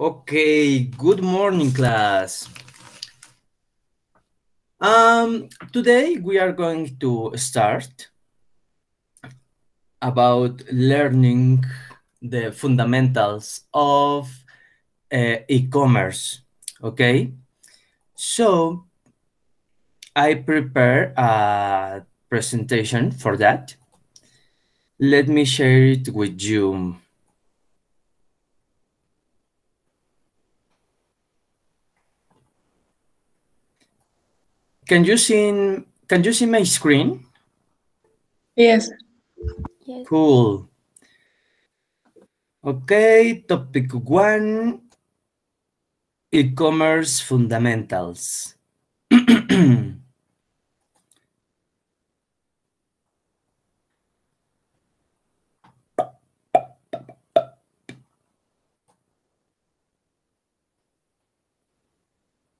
Okay, good morning, class. Um, today we are going to start about learning the fundamentals of uh, e-commerce, okay? So, I prepare a presentation for that. Let me share it with you. Can you see can you see my screen? Yes. Yes. Cool. Okay, topic one, e-commerce fundamentals.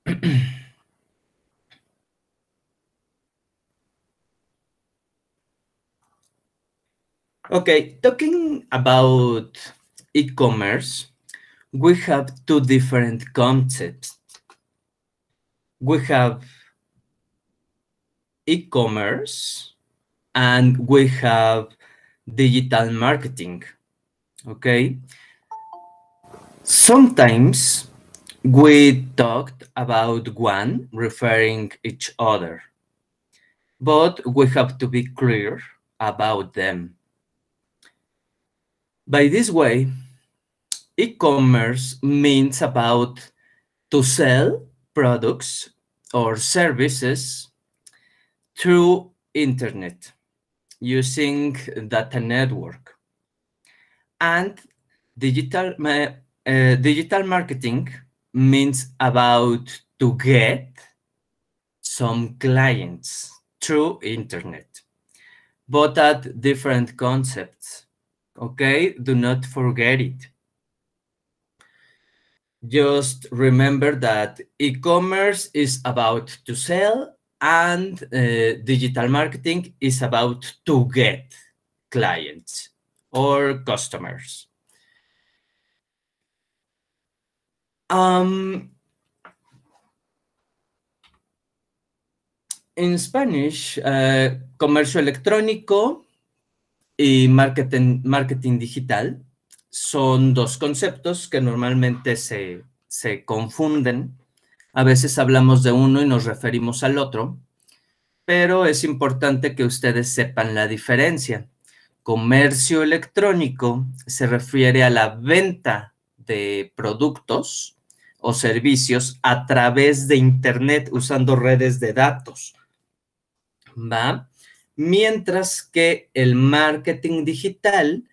Okay, talking about e-commerce, we have two different concepts. We have e-commerce and we have digital marketing. Okay. Sometimes we talked about one referring each other, but we have to be clear about them. By this way, e-commerce means about to sell products or services through internet using data network. And digital, uh, digital marketing means about to get some clients through internet, but at different concepts. Okay, do not forget it. Just remember that e-commerce is about to sell and uh, digital marketing is about to get clients or customers. Um, in Spanish, uh, comercio electrónico y marketing, digital son dos conceptos que normalmente se, se confunden. A veces hablamos de uno y nos referimos al otro, pero es importante que ustedes sepan la diferencia. Comercio electrónico se refiere a la venta de productos o servicios a través de Internet usando redes de datos. ¿Va? Mientras que el marketing digital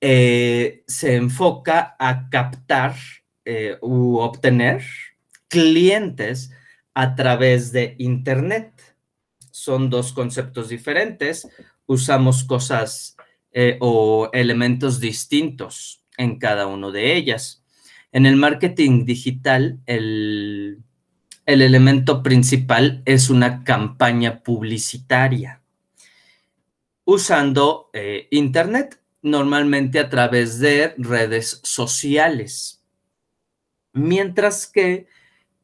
eh, se enfoca a captar eh, u obtener clientes a través de Internet. Son dos conceptos diferentes. Usamos cosas eh, o elementos distintos en cada uno de ellas. En el marketing digital, el, el elemento principal es una campaña publicitaria usando eh, Internet, normalmente a través de redes sociales. Mientras que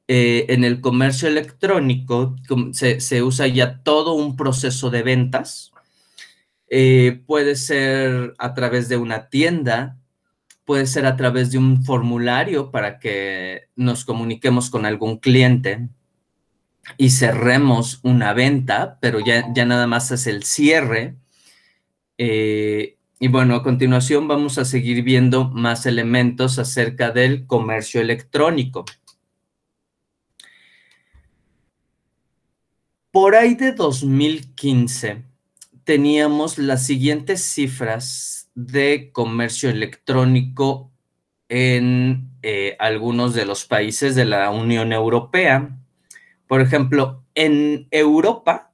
eh, en el comercio electrónico se, usa ya todo un proceso de ventas. Eh, puede ser a través de una tienda, puede ser a través de un formulario para que nos comuniquemos con algún cliente y cerremos una venta, pero ya nada más es el cierre. Eh, y bueno, a continuación vamos a seguir viendo más elementos acerca del comercio electrónico. Por ahí de 2015 teníamos las siguientes cifras de comercio electrónico en eh, algunos de los países de la Unión Europea. Por ejemplo, en Europa,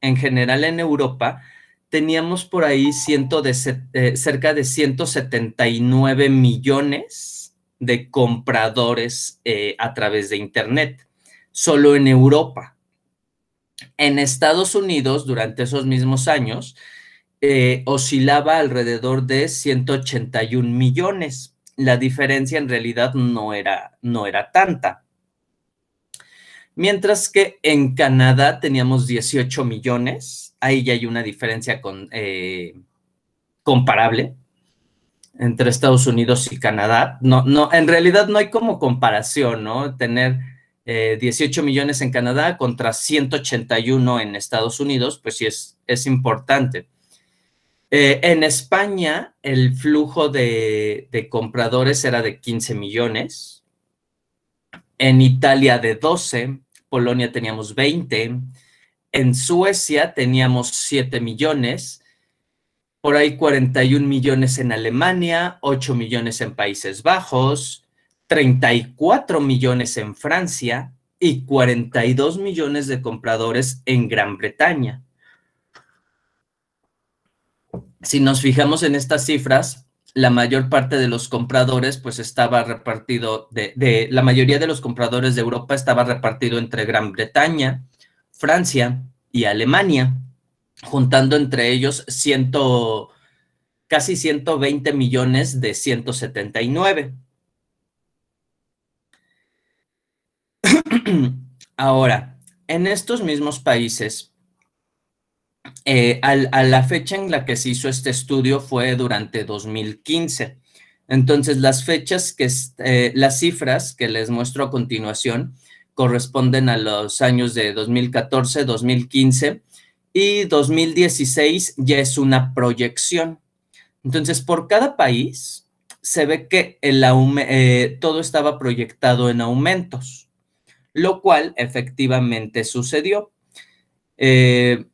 en general en Europa, teníamos por ahí eh, cerca de 179 millones de compradores eh, a través de Internet, solo en Europa. En Estados Unidos, durante esos mismos años, eh, oscilaba alrededor de 181 millones, la diferencia en realidad no era, no era tanta. Mientras que en Canadá teníamos 18 millones, ahí ya hay una diferencia eh, comparable entre Estados Unidos y Canadá. No, no, en realidad no hay como comparación, ¿no? Tener 18 eh, millones en Canadá contra 181 en Estados Unidos, pues sí es, es importante. Eh, en España, el flujo de, de, compradores era de 15 millones. En Italia, de 12. Polonia teníamos 20. En Suecia teníamos 7 millones. Por ahí 41 millones en Alemania, 8 millones en Países Bajos, 34 millones en Francia y 42 millones de compradores en Gran Bretaña. Si nos fijamos en estas cifras, la mayor parte de los compradores pues estaba repartido, de, la mayoría de los compradores de Europa estaba repartido entre Gran Bretaña, Francia y Alemania, juntando entre ellos ciento, casi 120 millones de 179. Ahora, en estos mismos países, eh, a la fecha en la que se hizo este estudio fue durante 2015. Entonces, las fechas que, eh, las cifras que les muestro a continuación corresponden a los años de 2014, 2015 y 2016 ya es una proyección. Entonces, por cada país se ve que eh, todo estaba proyectado en aumentos lo cual efectivamente sucedió. Eh,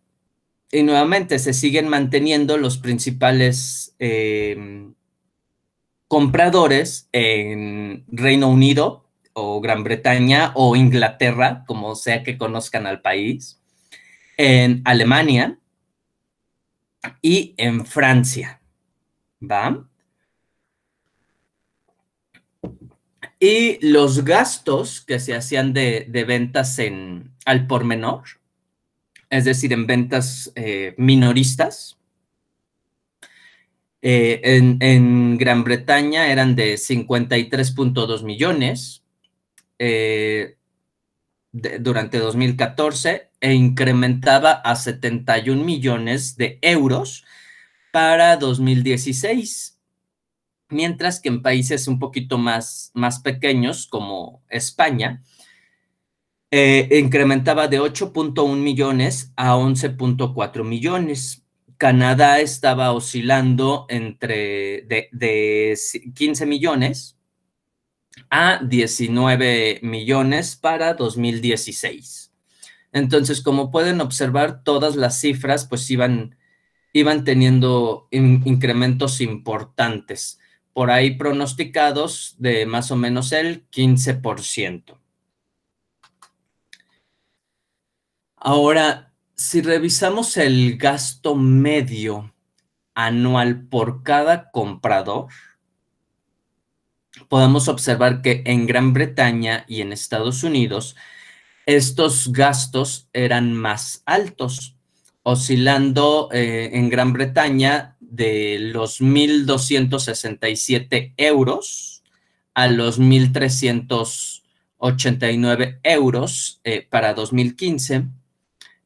y nuevamente se siguen manteniendo los principales em, compradores en Reino Unido o Gran Bretaña o Inglaterra, como sea que conozcan al país, en Alemania y en Francia. ¿Va? Y los gastos que se hacían de, ventas en, al por menor, es decir, en ventas eh, minoristas, eh, en, Gran Bretaña eran de 53.2 millones eh, durante 2014 e incrementaba a 71 millones de euros para 2016 mientras que en países un poquito más, más pequeños como España, eh, incrementaba de 8.1 millones a 11.4 millones. Canadá estaba oscilando entre de, de 15 millones a 19 millones para 2016. Entonces, como pueden observar, todas las cifras pues iban, iban teniendo incrementos importantes por ahí pronosticados de más o menos el 15%. Ahora, si revisamos el gasto medio anual por cada comprador, podemos observar que en Gran Bretaña y en Estados Unidos estos gastos eran más altos, oscilando eh, en Gran Bretaña de los 1.267 euros a los 1.389 euros eh, para 2015.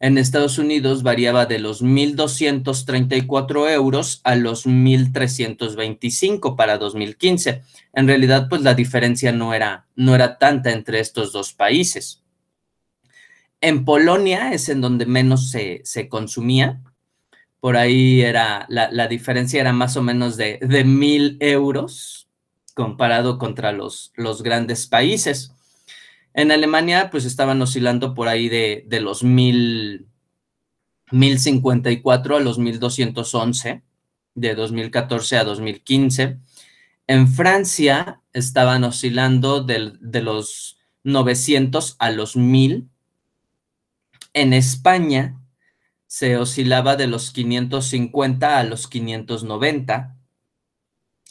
En Estados Unidos variaba de los 1.234 euros a los 1.325 para 2015. En realidad, pues la diferencia no era, no era tanta entre estos dos países. En Polonia es en donde menos se, se consumía, por ahí era, la, diferencia era más o menos de, mil euros comparado contra los, los grandes países. En Alemania, pues estaban oscilando por ahí de, los mil, 1054 a los 1211, de 2014 a 2015. En Francia estaban oscilando de, de los 900 a los 1000. En España se oscilaba de los 550 a los 590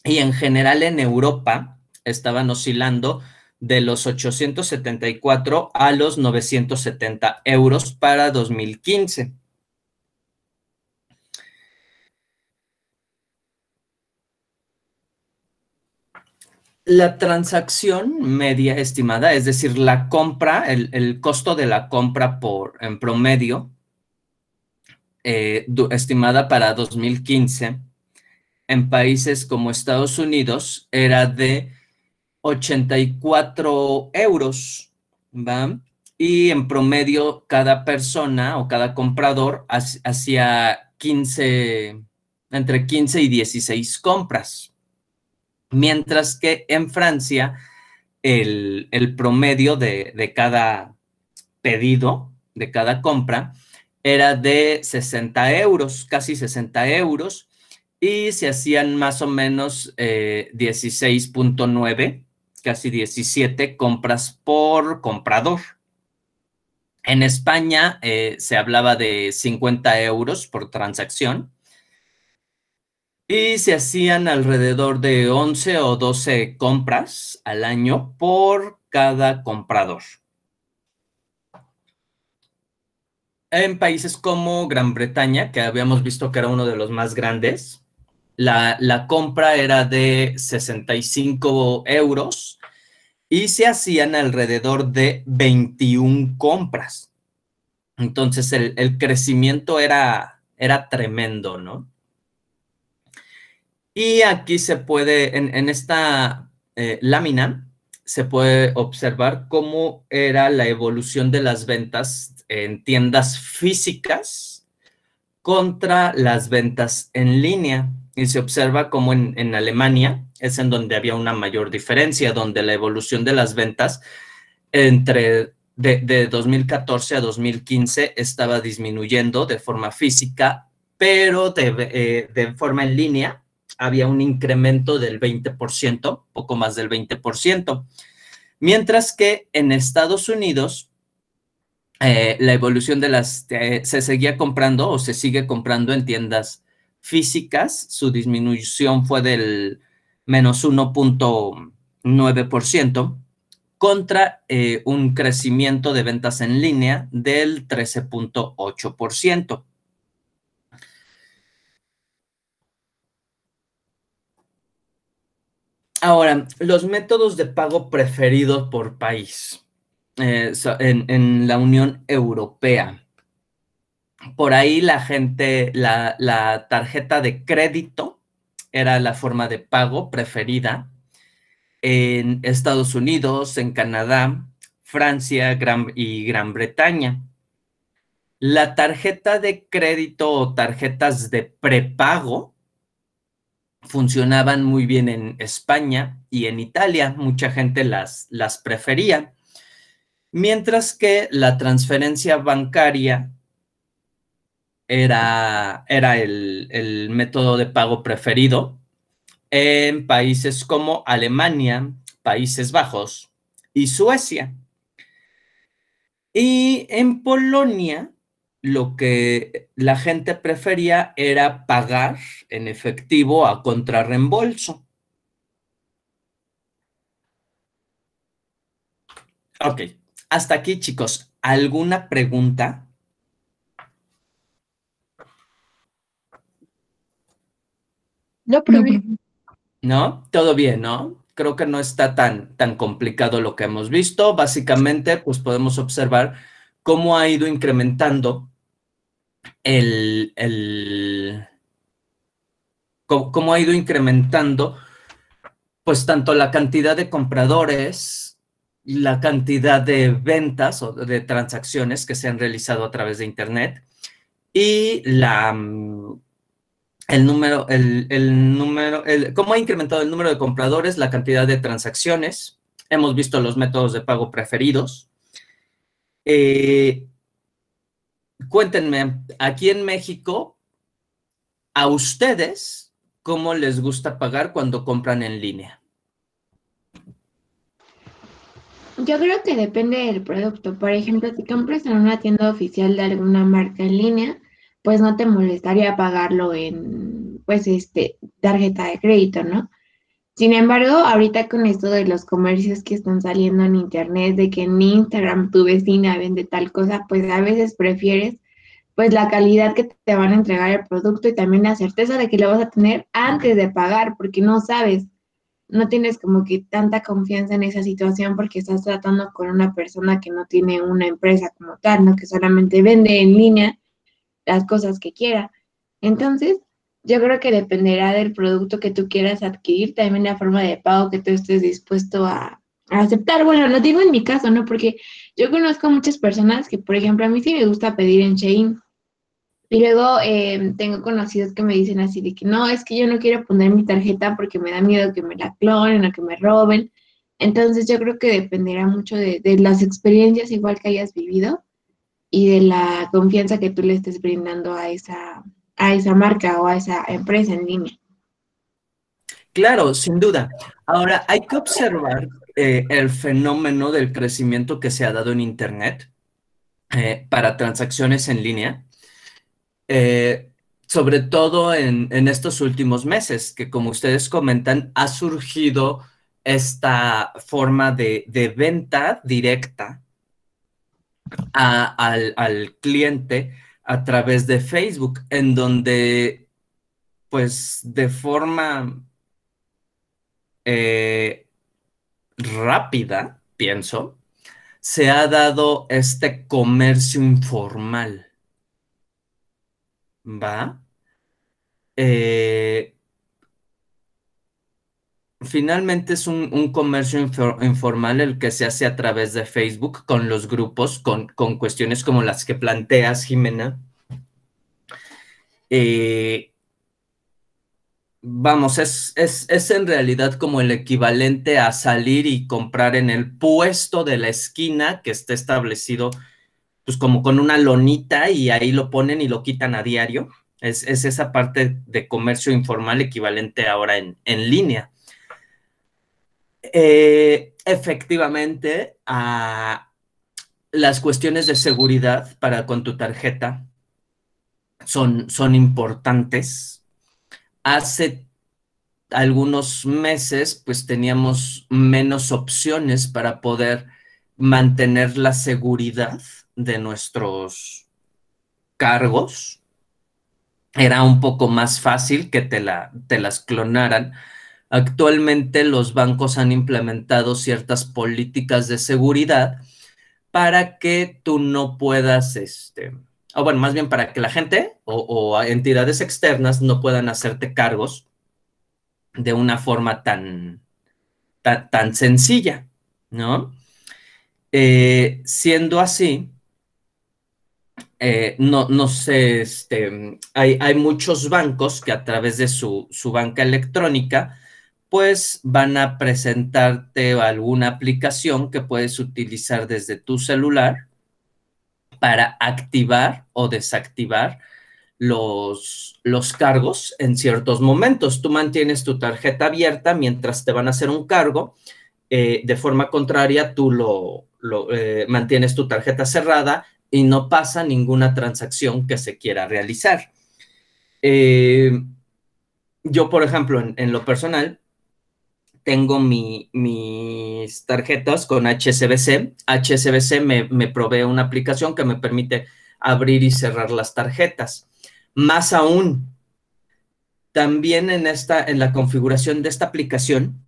y en general en Europa estaban oscilando de los 874 a los 970 euros para 2015. La transacción media estimada, es decir, la compra, el, costo de la compra por en promedio, eh, estimada para 2015, en países como Estados Unidos, era de 84 euros, ¿va? Y en promedio cada persona o cada comprador hacía 15, entre 15 y 16 compras. Mientras que en Francia el, promedio de, cada pedido, de cada compra, era de 60 euros, casi 60 euros, y se hacían más o menos 16.9 eh, casi 17 compras por comprador. En España eh, se hablaba de 50 euros por transacción y se hacían alrededor de 11 o 12 compras al año por cada comprador. En países como Gran Bretaña, que habíamos visto que era uno de los más grandes, la, compra era de 65 euros y se hacían alrededor de 21 compras. Entonces el, crecimiento era, era tremendo, ¿no? Y aquí se puede, en, esta eh, lámina, se puede observar cómo era la evolución de las ventas en tiendas físicas contra las ventas en línea y se observa como en, Alemania es en donde había una mayor diferencia, donde la evolución de las ventas entre de, 2014 a 2015 estaba disminuyendo de forma física, pero de, eh, de forma en línea había un incremento del 20%, poco más del 20%, mientras que en Estados Unidos eh, la evolución de las, eh, se seguía comprando o se sigue comprando en tiendas físicas, su disminución fue del menos 1.9% contra eh, un crecimiento de ventas en línea del 13.8%. Ahora, los métodos de pago preferidos por país eh, en la Unión Europea por ahí la gente, la, tarjeta de crédito era la forma de pago preferida en Estados Unidos, en Canadá, Francia y Gran Bretaña. La tarjeta de crédito o tarjetas de prepago funcionaban muy bien en España y en Italia. Mucha gente las, las prefería. Mientras que la transferencia bancaria era, era el, método de pago preferido en países como Alemania, Países Bajos y Suecia. Y en Polonia, lo que la gente prefería era pagar en efectivo a contrarreembolso. Ok, hasta aquí chicos, ¿alguna pregunta? No, pero bien. ¿No? Todo bien, ¿no? Creo que no está tan, tan complicado lo que hemos visto. Básicamente, pues podemos observar cómo ha ido incrementando el, el cómo ha ido incrementando pues tanto la cantidad de compradores, la cantidad de ventas o de transacciones que se han realizado a través de Internet y la, mm, el número, el, número, el, cómo ha incrementado el número de compradores, la cantidad de transacciones. Hemos visto los métodos de pago preferidos. Eh, cuéntenme, aquí en México, ¿a ustedes cómo les gusta pagar cuando compran en línea? Yo creo que depende del producto. Por ejemplo, si compras en una tienda oficial de alguna marca en línea, pues no te molestaría pagarlo en, pues, este, tarjeta de crédito, ¿no? Sin embargo, ahorita con esto de los comercios que están saliendo en internet, de que en Instagram tu vecina vende tal cosa, pues a veces prefieres pues la calidad que te van a entregar el producto y también la certeza de que lo vas a tener antes de pagar, porque no sabes, no tienes como que tanta confianza en esa situación porque estás tratando con una persona que no tiene una empresa como tal, ¿no? Que solamente vende en línea las cosas que quiera. Entonces, yo creo que dependerá del producto que tú quieras adquirir, también la forma de pago que tú estés dispuesto a, aceptar. Bueno, lo digo en mi caso, ¿no? Porque yo conozco muchas personas que, por ejemplo, a mí sí me gusta pedir en Shein. Y luego eh, tengo conocidos que me dicen así de que no, es que yo no quiero poner mi tarjeta porque me da miedo que me la clonen o que me roben. Entonces yo creo que dependerá mucho de, de las experiencias igual que hayas vivido y de la confianza que tú le estés brindando a esa, a esa marca o a esa empresa en línea. Claro, sin duda. Ahora, hay que observar eh, el fenómeno del crecimiento que se ha dado en Internet eh, para transacciones en línea, eh, sobre todo en, estos últimos meses, que como ustedes comentan, ha surgido esta forma de, venta directa al, al cliente a través de Facebook, en donde, pues, de forma eh, rápida, pienso, se ha dado este comercio informal. ¿Va? Eh, finalmente es un, comercio informal el que se hace a través de Facebook con los grupos, con, cuestiones como las que planteas, Jimena. Eh, vamos, es, es, en realidad como el equivalente a salir y comprar en el puesto de la esquina que está establecido, pues como con una lonita y ahí lo ponen y lo quitan a diario. Es, esa parte de comercio informal equivalente ahora en, línea. Eh, efectivamente, las cuestiones de seguridad para con tu tarjeta son, son importantes hace algunos meses pues teníamos menos opciones para poder mantener la seguridad de nuestros cargos. Era un poco más fácil que te, la, te las clonaran. Actualmente los bancos han implementado ciertas políticas de seguridad para que tú no puedas, este, o bueno, más bien para que la gente o, entidades externas no puedan hacerte cargos de una forma tan, tan, sencilla, ¿no? Eh, siendo así, eh, no, no sé, este, hay, hay, muchos bancos que a través de su, su banca electrónica, pues van a presentarte alguna aplicación que puedes utilizar desde tu celular para activar o desactivar los, los cargos en ciertos momentos. Tú mantienes tu tarjeta abierta mientras te van a hacer un cargo. Eh, de forma contraria, tú lo, eh, mantienes tu tarjeta cerrada y no pasa ninguna transacción que se quiera realizar. Eh, yo, por ejemplo, en, lo personal, tengo mis tarjetas con HSBC. HSBC me, me, provee una aplicación que me permite abrir y cerrar las tarjetas. Más aún, también en, esta, en la configuración de esta aplicación,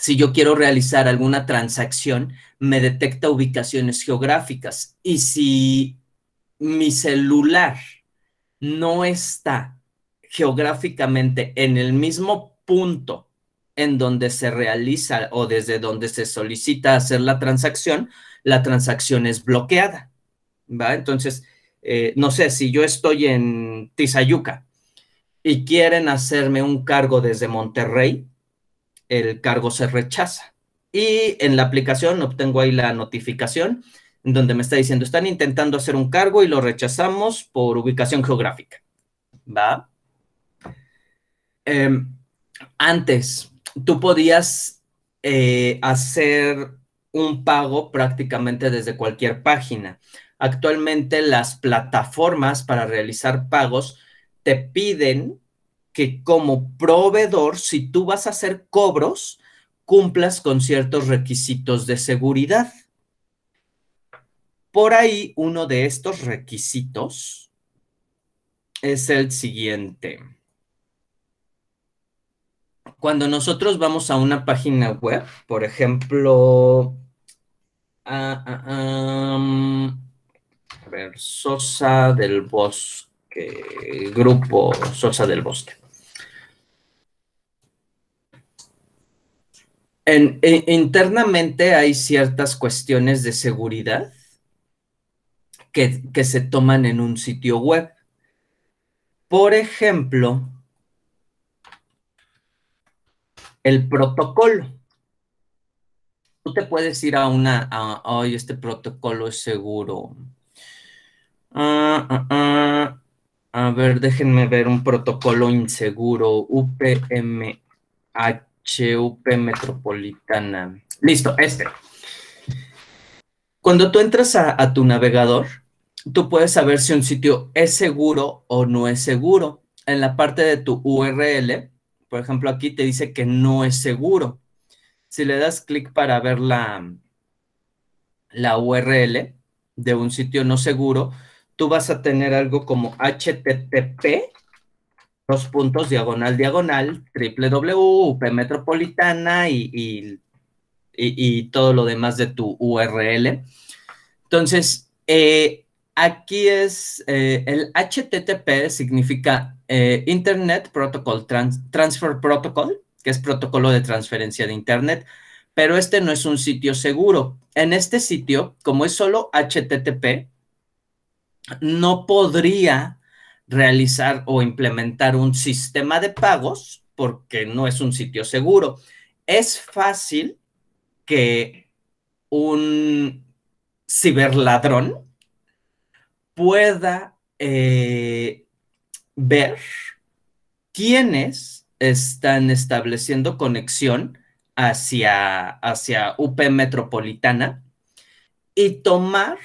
si yo quiero realizar alguna transacción, me detecta ubicaciones geográficas. Y si mi celular no está geográficamente en el mismo punto en donde se realiza o desde donde se solicita hacer la transacción, la transacción es bloqueada. ¿va? Entonces, eh, no sé, si yo estoy en Tizayuca y quieren hacerme un cargo desde Monterrey, el cargo se rechaza. Y en la aplicación obtengo ahí la notificación donde me está diciendo, están intentando hacer un cargo y lo rechazamos por ubicación geográfica. ¿Va? Em, antes, tú podías eh, hacer un pago prácticamente desde cualquier página. Actualmente las plataformas para realizar pagos te piden que como proveedor, si tú vas a hacer cobros, cumplas con ciertos requisitos de seguridad. Por ahí, uno de estos requisitos es el siguiente. Cuando nosotros vamos a una página web, por ejemplo, a, Sosa del Bosque, grupo Sosa del Bosque. internamente hay ciertas cuestiones de seguridad que se toman en un sitio web. Por ejemplo, el protocolo. Tú te puedes ir a una, a, este protocolo es seguro. Ah, ah, ah. A ver, déjenme ver un protocolo inseguro, UPMH, UP Metropolitana. Listo, este. Cuando tú entras a tu navegador, tú puedes saber si un sitio es seguro o no es seguro. En la parte de tu URL, por ejemplo, aquí te dice que no es seguro. Si le das clic para ver la, la URL de un sitio no seguro, tú vas a tener algo como http dos puntos diagonal diagonal www metropolitana y, y, y, todo lo demás de tu URL. Entonces, eh, aquí es eh, el HTTP significa eh, Internet Protocol Transfer Protocol, que es protocolo de transferencia de Internet, pero este no es un sitio seguro. En este sitio, como es solo HTTP, no podría realizar o implementar un sistema de pagos porque no es un sitio seguro. Es fácil que un ciberladrón pueda eh, ver quiénes están estableciendo conexión hacia, hacia UP Metropolitana y tomar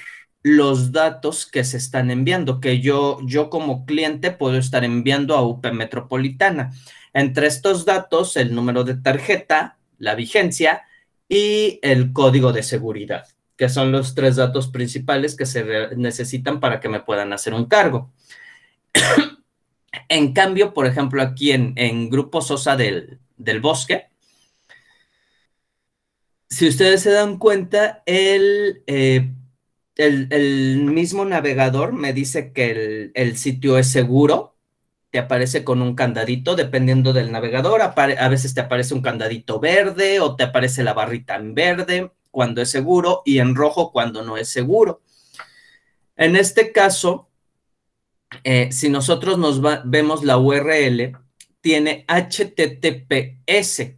los datos que se están enviando, que yo, yo como cliente puedo estar enviando a UP Metropolitana. Entre estos datos, el número de tarjeta, la vigencia y el código de seguridad, que son los tres datos principales que se necesitan para que me puedan hacer un cargo. En cambio, por ejemplo, aquí en, Grupo Sosa del, Bosque, si ustedes se dan cuenta, eh, el, el, mismo navegador me dice que el, sitio es seguro, te aparece con un candadito, dependiendo del navegador, a veces te aparece un candadito verde o te aparece la barrita en verde cuando es seguro y en rojo cuando no es seguro. En este caso, eh, si nosotros nos vemos la URL, tiene HTTPS.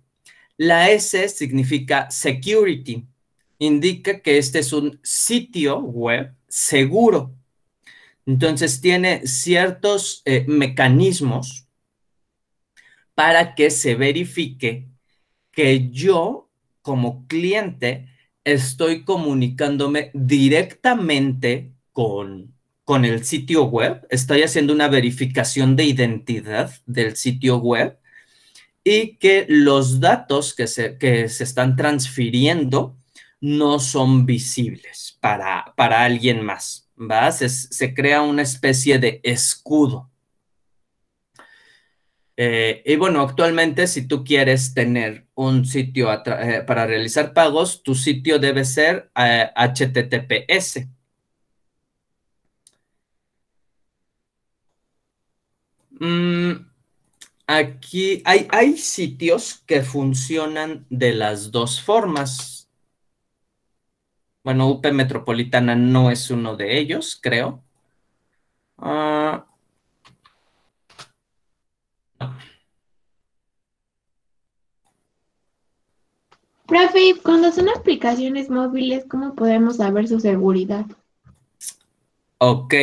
La S significa security. Indica que este es un sitio web seguro. Entonces tiene ciertos eh, mecanismos para que se verifique que yo como cliente estoy comunicándome directamente con con el sitio web, estoy haciendo una verificación de identidad del sitio web y que los datos que se, que se están transfiriendo no son visibles para, para alguien más. ¿va? Se, crea una especie de escudo. Eh, y bueno, actualmente si tú quieres tener un sitio eh, para realizar pagos, tu sitio debe ser HTTPS Mm, aquí hay, hay sitios que funcionan de las dos formas. Bueno, UP Metropolitana no es uno de ellos, creo. Uh, Profe, cuando son aplicaciones móviles, ¿cómo podemos saber su seguridad? Ok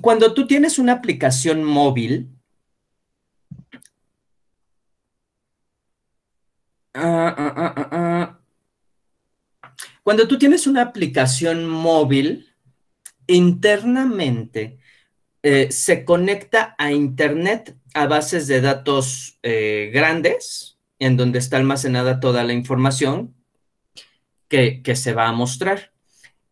cuando tú tienes una aplicación móvil, ah, ah, ah, cuando tú tienes una aplicación móvil, internamente eh, se conecta a Internet a bases de datos eh, grandes, en donde está almacenada toda la información que, que se va a mostrar.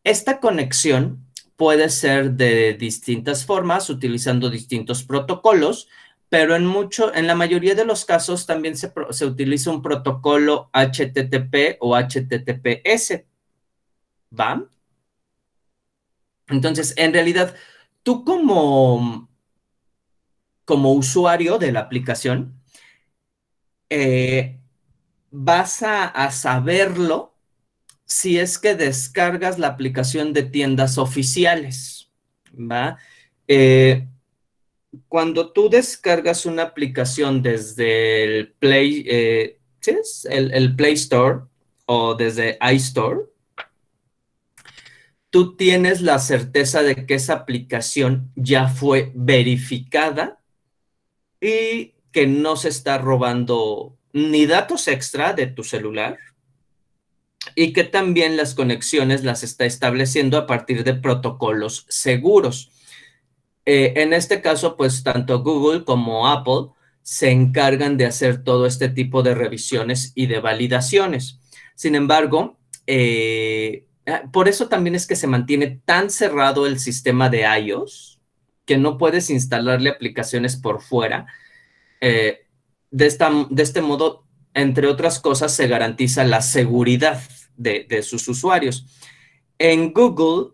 Esta conexión puede ser de distintas formas, utilizando distintos protocolos, pero en mucho, en la mayoría de los casos también se, se utiliza un protocolo HTTP o HTTPS. ¿Va? Entonces, en realidad, tú como, como usuario de la aplicación, eh, vas a, saberlo si es que descargas la aplicación de tiendas oficiales, ¿va? Eh, cuando tú descargas una aplicación desde el Play, eh, el, Play Store o desde iStore, tú tienes la certeza de que esa aplicación ya fue verificada y que no se está robando ni datos extra de tu celular y que también las conexiones las está estableciendo a partir de protocolos seguros. Eh, en este caso, pues tanto Google como Apple se encargan de hacer todo este tipo de revisiones y de validaciones. Sin embargo, eh, ah, por eso también es que se mantiene tan cerrado el sistema de iOS que no puedes instalarle aplicaciones por fuera. Eh, de, esta, de este modo, entre otras cosas, se garantiza la seguridad de, sus usuarios. En Google,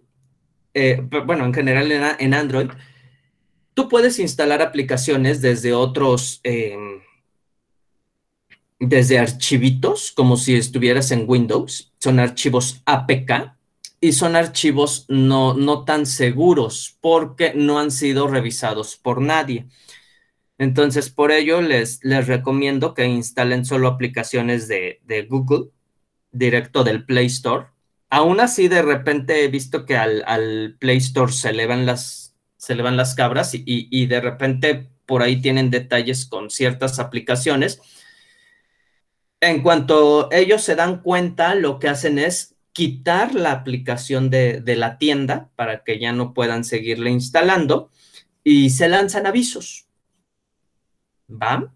bueno, en general en Android, Tú puedes instalar aplicaciones desde otros, em, desde archivitos, como si estuvieras en Windows. Son archivos APK y son archivos no tan seguros porque no han sido revisados por nadie. Entonces, por ello, les, les recomiendo que instalen solo aplicaciones de, Google, directo del Play Store. Aún así, de repente he visto que al, al Play Store se elevan las se las cabras y, de repente por ahí tienen detalles con ciertas aplicaciones. En cuanto ellos se dan cuenta, lo que hacen es quitar la aplicación de, de, la tienda para que ya no puedan seguirle instalando y se lanzan avisos. ¿Va?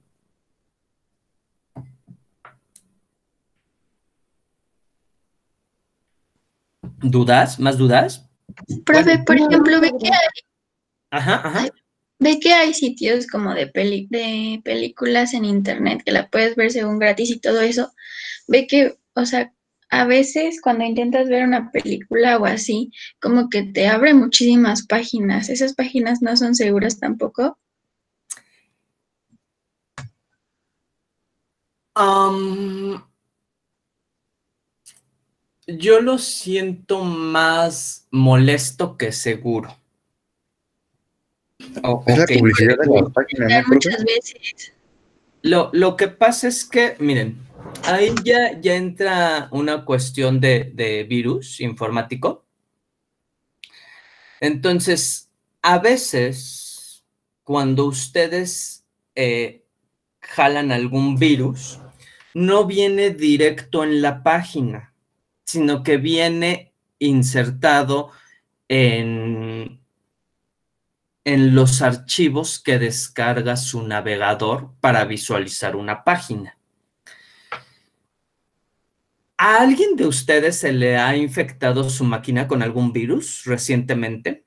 ¿Dudas? ¿Más dudas? Profe, por ejemplo, ve que hay Ajá, ajá. Ve que hay sitios como de, peli de películas en internet que la puedes ver según gratis y todo eso. Ve que, o sea, a veces cuando intentas ver una película o así, como que te abre muchísimas páginas. ¿Esas páginas no son seguras tampoco? Yo lo siento más molesto que seguro. es la publicidad de la página, Muchas veces. Lo, lo, que pasa es que, miren, ahí ya, ya entra una cuestión de, de virus informático. Entonces, a veces, cuando ustedes eh, jalan algún virus, no viene directo en la página, sino que viene insertado en en los archivos que descarga su navegador para visualizar una página. ¿A alguien de ustedes se le ha infectado su máquina con algún virus recientemente?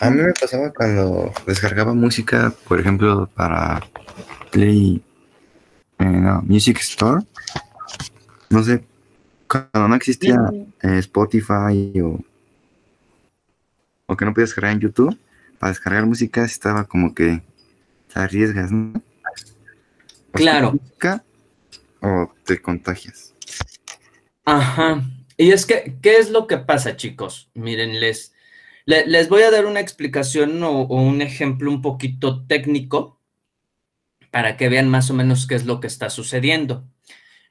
A mí me pasaba cuando descargaba música, por ejemplo, para Play eh, Music Store. No sé, cuando no existía eh, Spotify o, o que no podías descargar en YouTube, para descargar música estaba como que te arriesgas, ¿no? claro. o te contagias. Ajá. Y es que, ¿qué es lo que pasa, chicos? Miren, les, les, voy a dar una explicación o, o un ejemplo un poquito técnico para que vean más o menos qué es lo que está sucediendo.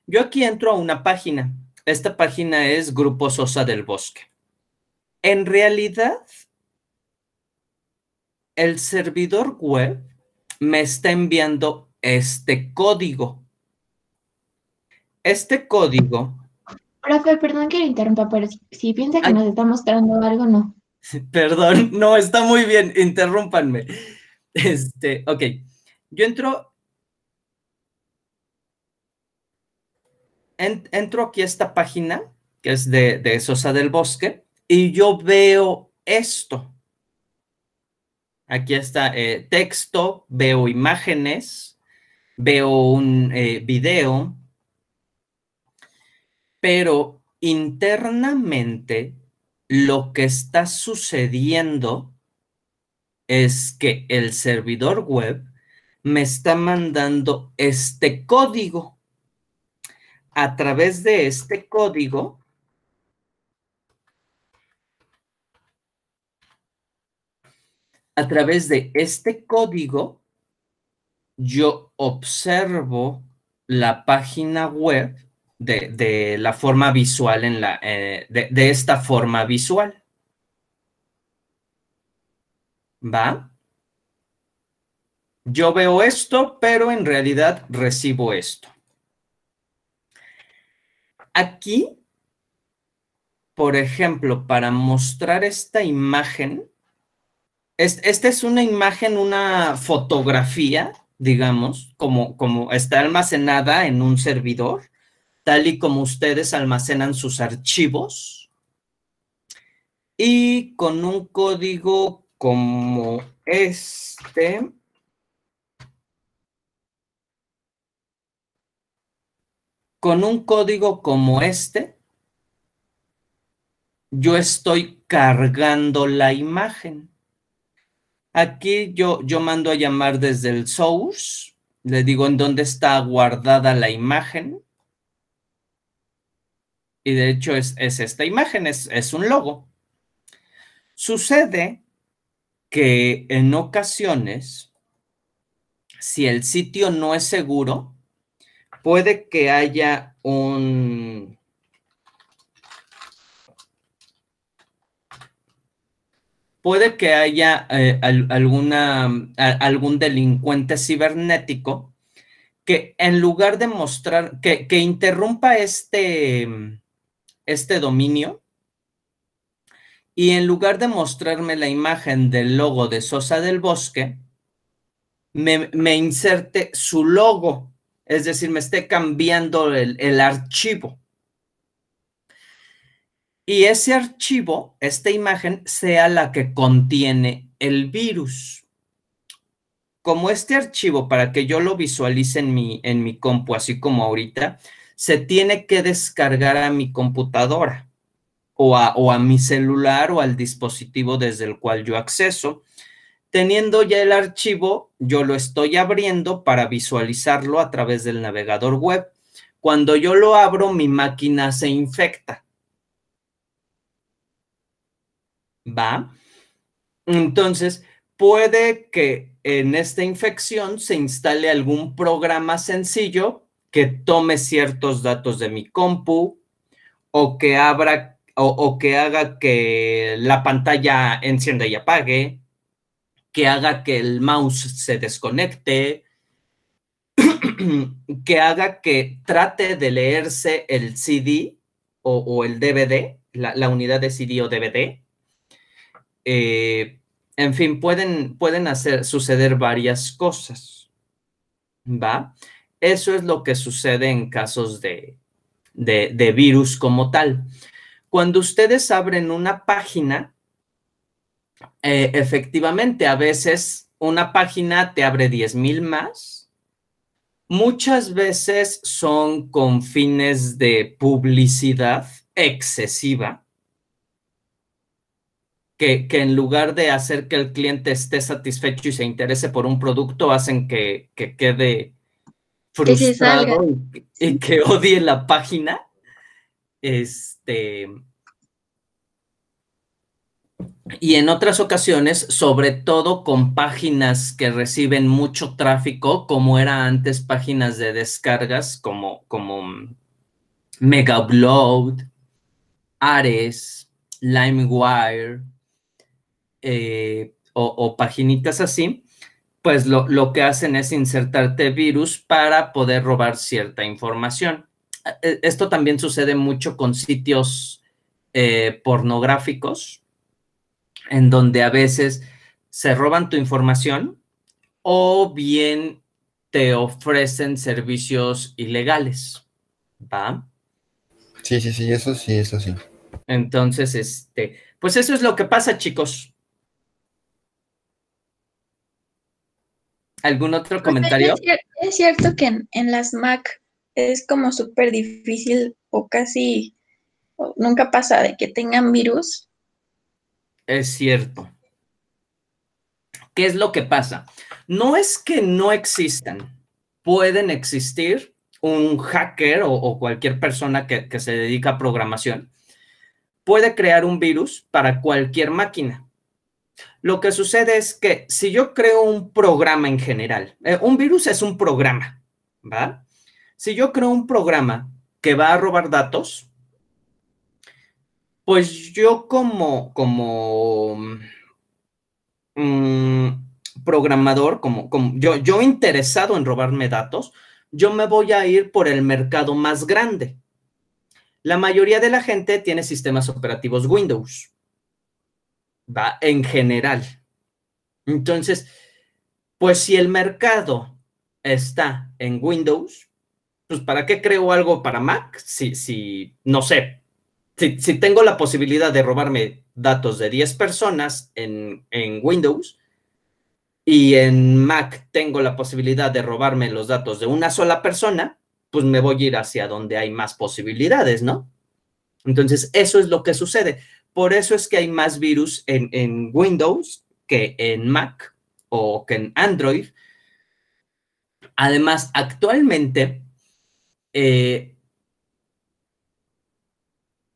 Yo aquí entro a una página esta página es Grupo Sosa del Bosque. En realidad, el servidor web me está enviando este código. Este código. Rafael, perdón que le interrumpa, pero si piensa que nos está mostrando algo, no. Perdón, no, está muy bien, interrúmpanme. Este, ok. Yo entro entro aquí a esta página, que es de, Sosa del Bosque, y yo veo esto. Aquí está eh, texto, veo imágenes, veo un eh, video, pero internamente lo que está sucediendo es que el servidor web me está mandando este código. A través de este código, a través de este código, yo observo la página web de, la forma visual, en la, eh, de, esta forma visual. ¿Va? Yo veo esto, pero en realidad recibo esto. Aquí, por ejemplo, para mostrar esta imagen, esta es una imagen, una fotografía, digamos, como, como está almacenada en un servidor, tal y como ustedes almacenan sus archivos. Y con un código como este, con un código como este, yo estoy cargando la imagen. Aquí yo, yo mando a llamar desde el source, le digo en dónde está guardada la imagen. Y de hecho es, esta imagen, es, es un logo. Sucede que en ocasiones, si el sitio no es seguro, puede que haya un, puede que haya eh, alguna, algún delincuente cibernético que en lugar de mostrar, que, que interrumpa este, este dominio y en lugar de mostrarme la imagen del logo de Sosa del Bosque, me, me inserte su logo, es decir, me esté cambiando el, el archivo y ese archivo, esta imagen, sea la que contiene el virus. Como este archivo, para que yo lo visualice en mi, en mi compu, así como ahorita, se tiene que descargar a mi computadora o a, o a mi celular o al dispositivo desde el cual yo acceso. Teniendo ya el archivo, yo lo estoy abriendo para visualizarlo a través del navegador web. Cuando yo lo abro, mi máquina se infecta ¿va? Entonces, puede que en esta infección se instale algún programa sencillo que tome ciertos datos de mi compu o que abra o, que haga que la pantalla encienda y apague, que haga que el mouse se desconecte, que haga que trate de leerse el CD o, el DVD, la, unidad de CD o DVD, eh, en fin, pueden, pueden hacer, suceder varias cosas, ¿va? Eso es lo que sucede en casos de, de, virus como tal. Cuando ustedes abren una página, eh, efectivamente, a veces una página te abre 10.000 más. Muchas veces son con fines de publicidad excesiva que, en lugar de hacer que el cliente esté satisfecho y se interese por un producto, hacen que, quede frustrado y, que odie la página. Este. Y en otras ocasiones, sobre todo con páginas que reciben mucho tráfico, como era antes páginas de descargas como, como Mega Upload, Ares, LimeWire, eh, o, o, paginitas así, pues lo, que hacen es insertarte virus para poder robar cierta información. E, esto también sucede mucho con sitios eh, pornográficos, en donde a veces se roban tu información o bien te ofrecen servicios ilegales, ¿va? Sí, sí, sí, eso sí, eso sí. Entonces, este, pues eso es lo que pasa, chicos. ¿Algún otro comentario? Es, cierto que en, las Mac es como súper difícil o casi nunca pasa de que tengan virus. Es cierto. ¿Qué es lo que pasa? No es que no existan, pueden existir un hacker o, cualquier persona que, que se dedica a programación, puede crear un virus para cualquier máquina. Lo que sucede es que si yo creo un programa en general, eh, un virus es un programa, ¿va? Si yo creo un programa que va a robar datos, pues yo como, como mm, programador, como, como yo, yo interesado en robarme datos, yo me voy a ir por el mercado más grande. La mayoría de la gente tiene sistemas operativos Windows va en general. Entonces, pues si el mercado está en Windows, pues ¿para qué creo algo para Mac? Si, si no sé, si, si tengo la posibilidad de robarme datos de 10 personas en, en Windows y en Mac tengo la posibilidad de robarme los datos de una sola persona, pues me voy a ir hacia donde hay más posibilidades, ¿no? Entonces, eso es lo que sucede. Por eso es que hay más virus en, Windows que en Mac o que en Android. Además, actualmente, eh,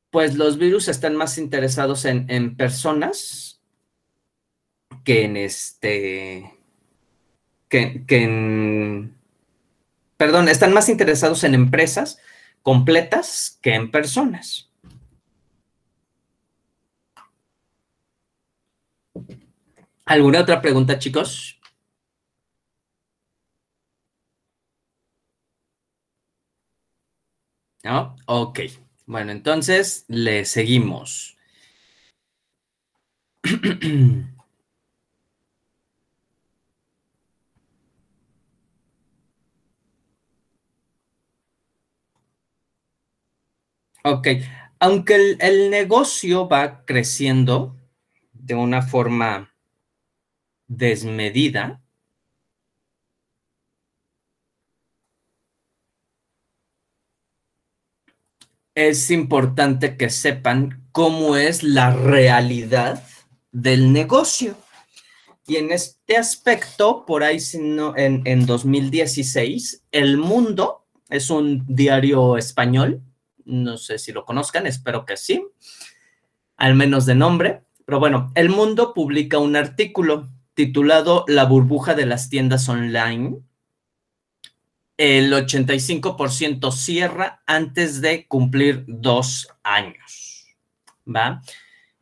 pues los virus están más interesados en, personas que en este, que, que, en, perdón, están más interesados en empresas completas que en personas. ¿Alguna otra pregunta, chicos? ¿No? Ok. Bueno, entonces le seguimos. Ok, aunque el, el, negocio va creciendo de una forma desmedida, es importante que sepan cómo es la realidad del negocio. Y en este aspecto, por ahí en, en 2016, El Mundo es un diario español, no sé si lo conozcan, espero que sí, al menos de nombre, pero bueno, El Mundo publica un artículo titulado La burbuja de las tiendas online. El 85% cierra antes de cumplir dos años. ¿Va?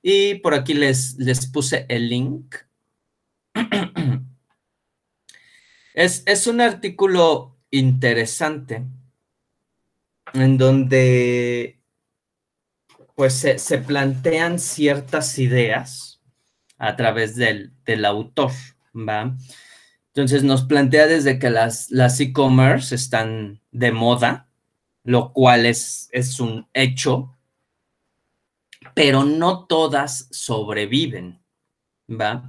Y por aquí les, les puse el link. Es, es un artículo interesante en donde pues se, se plantean ciertas ideas a través del, autor, ¿va? Entonces nos plantea desde que las, las e-commerce están de moda, lo cual es, es un hecho, pero no todas sobreviven, ¿va?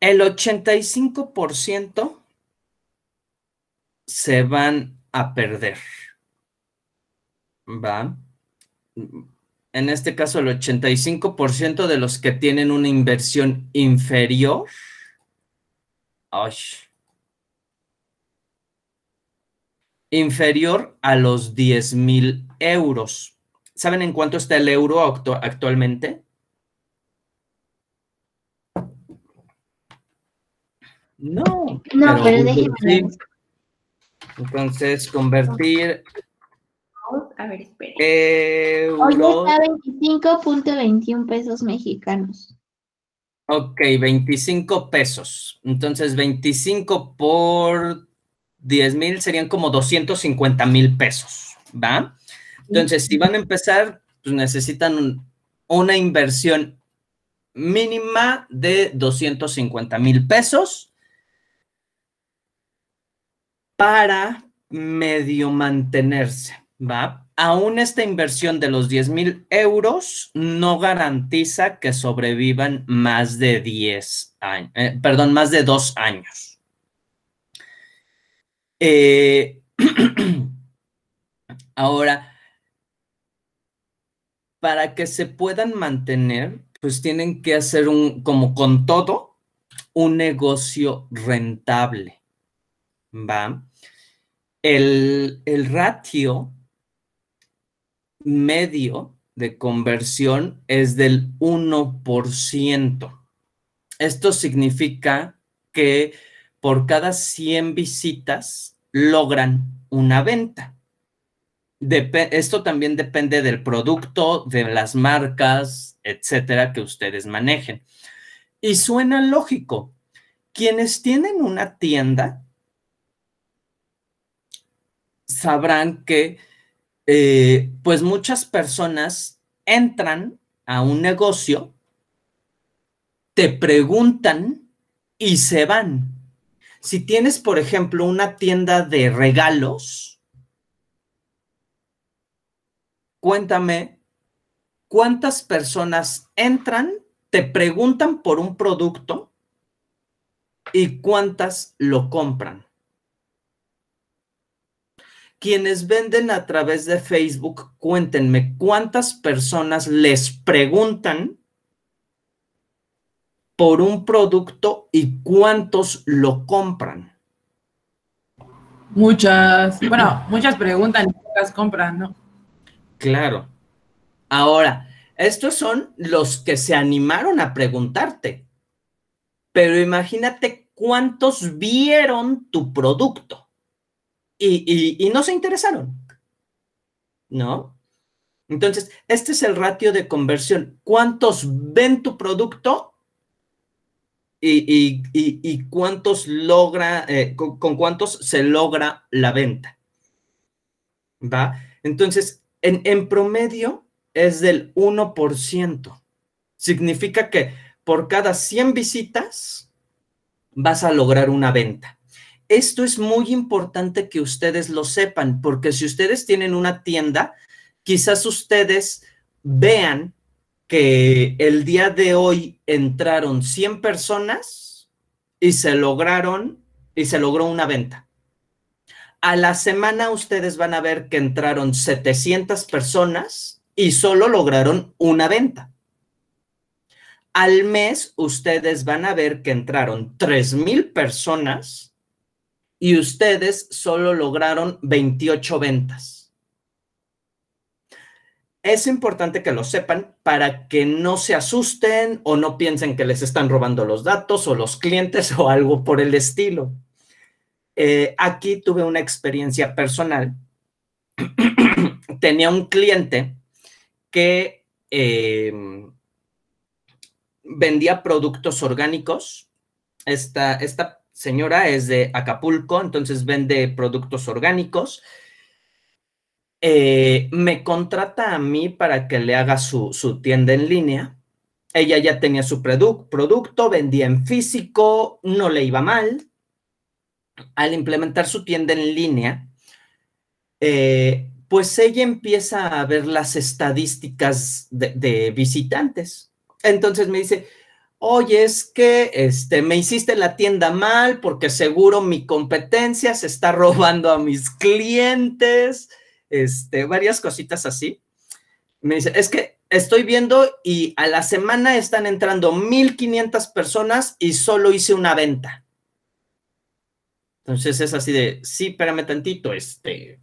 El 85% se van a perder, ¿va? En este caso el 85% de los que tienen una inversión inferior, inferior a los 10 mil euros. ¿Saben en cuánto está el euro actualmente? No. No, pero, déjenme. Entonces, convertir a ver, espere. Hoy está 25.21 pesos mexicanos. Ok, 25 pesos. Entonces, 25 por 10 mil serían como 250 mil pesos, ¿va? Entonces, si van a empezar, pues necesitan una inversión mínima de 250 mil pesos para medio mantenerse. ¿Va? aún esta inversión de los 10 mil euros no garantiza que sobrevivan más de 10 años, eh, perdón, más de dos años. Eh, ahora, para que se puedan mantener, pues tienen que hacer un, como con todo, un negocio rentable. ¿Va? El, el ratio medio de conversión es del 1%. Esto significa que por cada 100 visitas logran una venta. esto también depende del producto, de las marcas, etcétera, que ustedes manejen. Y suena lógico. Quienes tienen una tienda sabrán que eh, pues muchas personas entran a un negocio, te preguntan y se van. Si tienes, por ejemplo, una tienda de regalos, cuéntame cuántas personas entran, te preguntan por un producto y cuántas lo compran quienes venden a través de Facebook, cuéntenme cuántas personas les preguntan por un producto y cuántos lo compran. Muchas, bueno, muchas preguntan y pocas compran, ¿no? Claro. Ahora, estos son los que se animaron a preguntarte. Pero imagínate cuántos vieron tu producto y, no se interesaron, ¿no? Entonces, este es el ratio de conversión. ¿Cuántos ven tu producto y, cuántos logra, eh, con, cuántos se logra la venta? ¿Va? Entonces, en, en promedio es del 1%. Significa que por cada 100 visitas vas a lograr una venta. Esto es muy importante que ustedes lo sepan, porque si ustedes tienen una tienda, quizás ustedes vean que el día de hoy entraron 100 personas y se lograron y se logró una venta. A la semana ustedes van a ver que entraron 700 personas y solo lograron una venta. Al mes ustedes van a ver que entraron 3000 personas y ustedes solo lograron 28 ventas. Es importante que lo sepan para que no se asusten o no piensen que les están robando los datos o los clientes o algo por el estilo. Eh, aquí tuve una experiencia personal. Tenía un cliente que em, vendía productos orgánicos. Esta, esta señora es de Acapulco, entonces vende productos orgánicos. Eh, me contrata a mí para que le haga su, tienda en línea. Ella ya tenía su producto, vendía en físico, no le iba mal. Al implementar su tienda en línea, eh, pues ella empieza a ver las estadísticas de visitantes. Entonces me dice, oye, es que este, me hiciste la tienda mal porque seguro mi competencia se está robando a mis clientes, este, varias cositas así. Me dice, es que estoy viendo y a la semana están entrando 1500 personas y solo hice una venta. Entonces es así de, sí, espérame tantito, este,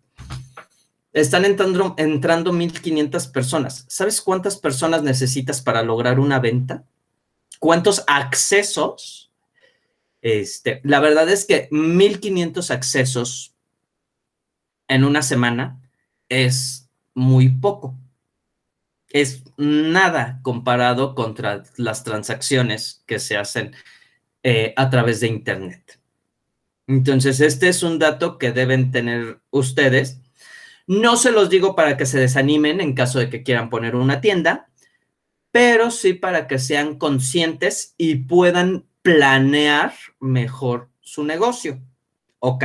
están entrando, entrando 1500 personas. ¿Sabes cuántas personas necesitas para lograr una venta? Cuántos accesos. Este, la verdad es que 1500 accesos en una semana es muy poco. Es nada comparado contra las transacciones que se hacen eh, a través de Internet. Entonces, este es un dato que deben tener ustedes. No se los digo para que se desanimen en caso de que quieran poner una tienda, pero sí para que sean conscientes y puedan planear mejor su negocio. ¿Ok?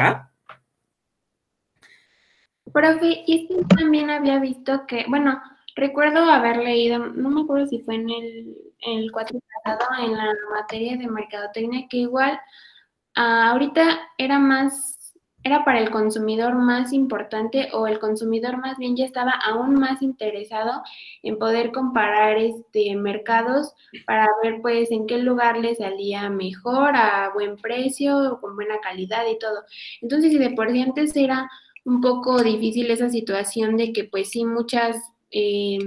Profe, y también había visto que, bueno, recuerdo haber leído, no me acuerdo si fue en el, el cuatro en la materia de mercadotecnia, que igual ah, ahorita era más, era para el consumidor más importante o el consumidor más bien ya estaba aún más interesado en poder comparar este mercados para ver pues en qué lugar le salía mejor, a buen precio, con buena calidad y todo. Entonces, si de por sí antes era un poco difícil esa situación de que pues sí muchas eh,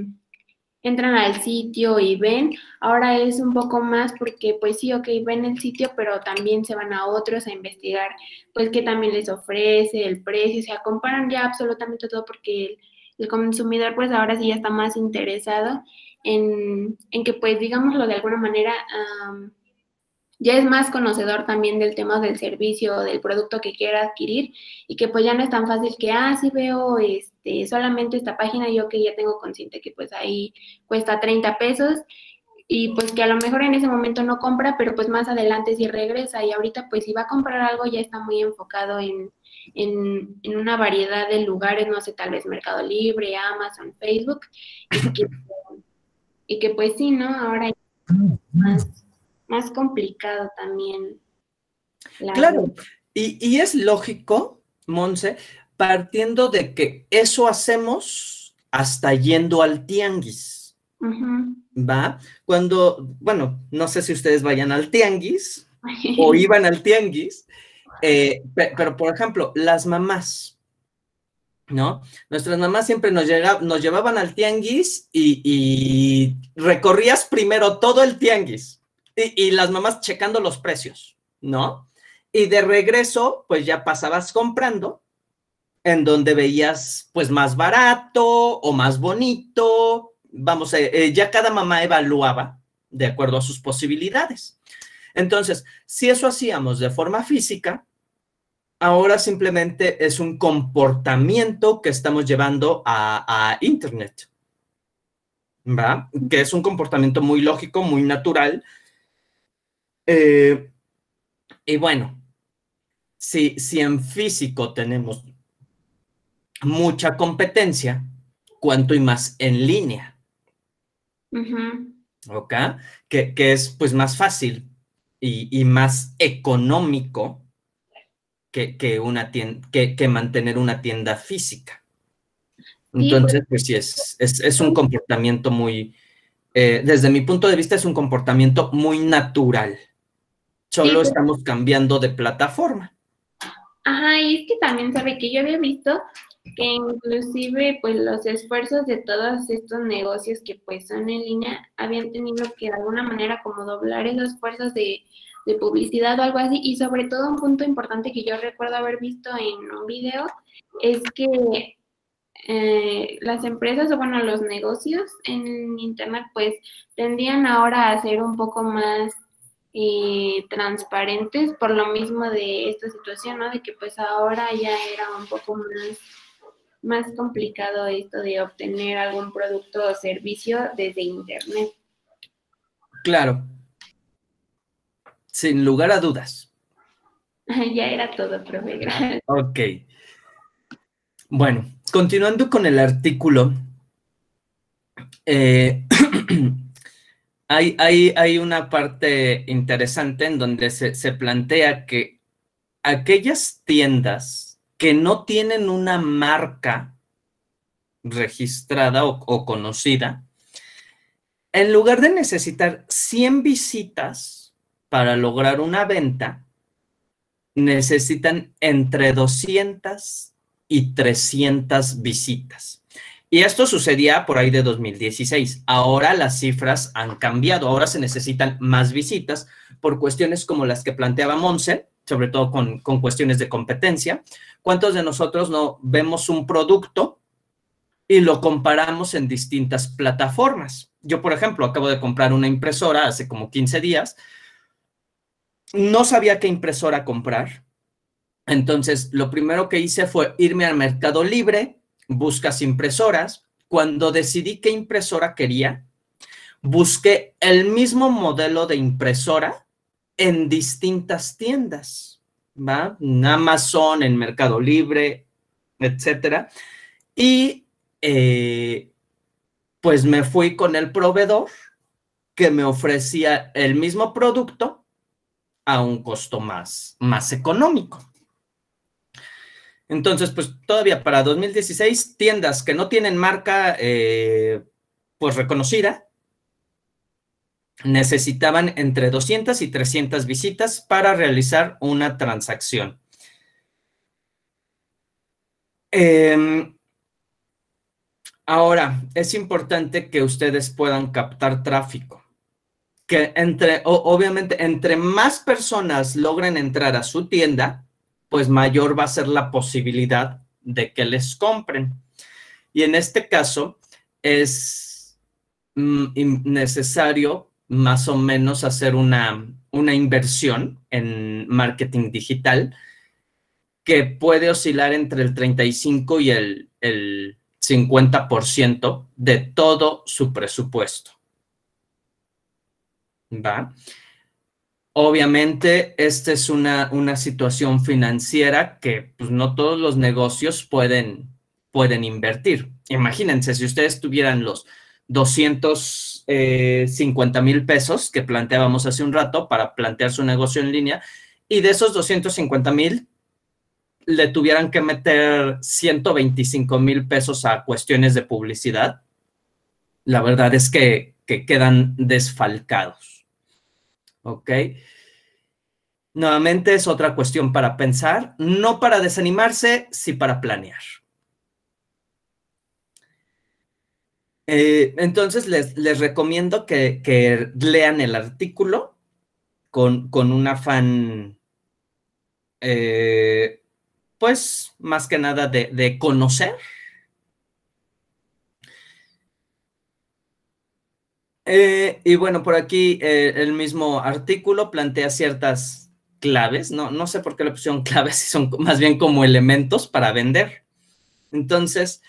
entran al sitio y ven, ahora es un poco más porque pues sí, ok, ven el sitio, pero también se van a otros a investigar pues qué también les ofrece, el precio, o sea, comparan ya absolutamente todo porque el, consumidor pues ahora sí ya está más interesado en, en que pues digámoslo de alguna manera ya es más conocedor también del tema del servicio o del producto que quiera adquirir y que pues ya no es tan fácil que, ah, sí veo este, solamente esta página, yo que ya tengo consciente que pues ahí cuesta 30 pesos y pues que a lo mejor en ese momento no compra, pero pues más adelante sí regresa y ahorita pues si va a comprar algo ya está muy enfocado en, en, una variedad de lugares, no sé, tal vez Mercado Libre, Amazon, Facebook, y que, y que pues sí, ¿no? Ahora más más complicado también. Claro, y, es lógico, Monse, partiendo de que eso hacemos hasta yendo al tianguis. ¿Va? Cuando, bueno, no sé si ustedes vayan al tianguis o iban al tianguis, eh, pero por ejemplo, las mamás, ¿no? Nuestras mamás siempre nos, nos llevaban al tianguis y recorrías primero todo el tianguis y, las mamás checando los precios, ¿no? Y de regreso, pues ya pasabas comprando en donde veías pues más barato o más bonito. Vamos, eh, eh, ya cada mamá evaluaba de acuerdo a sus posibilidades. Entonces, si eso hacíamos de forma física, ahora simplemente es un comportamiento que estamos llevando a, a Internet, ¿va? Que es un comportamiento muy lógico, muy natural, eh, y bueno, si, si en físico tenemos mucha competencia, cuanto y más en línea. ¿Ok? Que, es pues más fácil y, más económico que, una que, mantener una tienda física. Entonces, pues sí, es, es, un comportamiento muy, eh, desde mi punto de vista, es un comportamiento muy natural. Solo estamos cambiando de plataforma. Ajá, y es que también sabe que yo había visto que inclusive pues los esfuerzos de todos estos negocios que pues son en línea habían tenido que de alguna manera como doblar esos esfuerzos de, publicidad o algo así y sobre todo un punto importante que yo recuerdo haber visto en un video es que eh, las empresas o bueno los negocios en internet pues tendían ahora a ser un poco más transparentes por lo mismo de esta situación, ¿no? De que pues ahora ya era un poco más, más complicado esto de obtener algún producto o servicio desde Internet. Claro. Sin lugar a dudas. ya era todo, profe. Gracias. Ok. Bueno, continuando con el artículo, eh, Hay, una parte interesante en donde se, plantea que aquellas tiendas que no tienen una marca registrada o, conocida, en lugar de necesitar 100 visitas para lograr una venta, necesitan entre 200 y 300 visitas. Y esto sucedía por ahí de 2016. Ahora las cifras han cambiado. Ahora se necesitan más visitas por cuestiones como las que planteaba Monse, sobre todo con, cuestiones de competencia. ¿Cuántos de nosotros no vemos un producto y lo comparamos en distintas plataformas? Yo, por ejemplo, acabo de comprar una impresora hace como 15 días. No sabía qué impresora comprar. Entonces, lo primero que hice fue irme al Mercado Libre, buscas impresoras. Cuando decidí qué impresora quería, busqué el mismo modelo de impresora en distintas tiendas, ¿va? En Amazon, en Mercado Libre, etcétera. Y eh, pues me fui con el proveedor que me ofrecía el mismo producto a un costo más, más económico. Entonces, pues todavía para 2016, tiendas que no tienen marca eh, pues reconocida, necesitaban entre 200 y 300 visitas para realizar una transacción. Em, ahora, es importante que ustedes puedan captar tráfico. Que entre, obviamente, entre más personas logren entrar a su tienda, pues mayor va a ser la posibilidad de que les compren. Y en este caso es mm, necesario más o menos hacer una, una inversión en marketing digital que puede oscilar entre el 35 y el, el 50% de todo su presupuesto. ¿Va? Obviamente, esta es una, una situación financiera que pues, no todos los negocios pueden, pueden invertir. Imagínense, si ustedes tuvieran los 250 eh, mil pesos que planteábamos hace un rato para plantear su negocio en línea, y de esos 250 mil le tuvieran que meter 125 mil pesos a cuestiones de publicidad, la verdad es que, que quedan desfalcados. ¿ok? Nuevamente es otra cuestión para pensar, no para desanimarse, sí para planear. Eh, entonces les, recomiendo que, lean el artículo con, un afán, eh, pues más que nada de, de conocer Eh, y bueno, por aquí el mismo artículo plantea ciertas claves, no, no sé por qué le pusieron claves, si son más bien como elementos para vender. Entonces,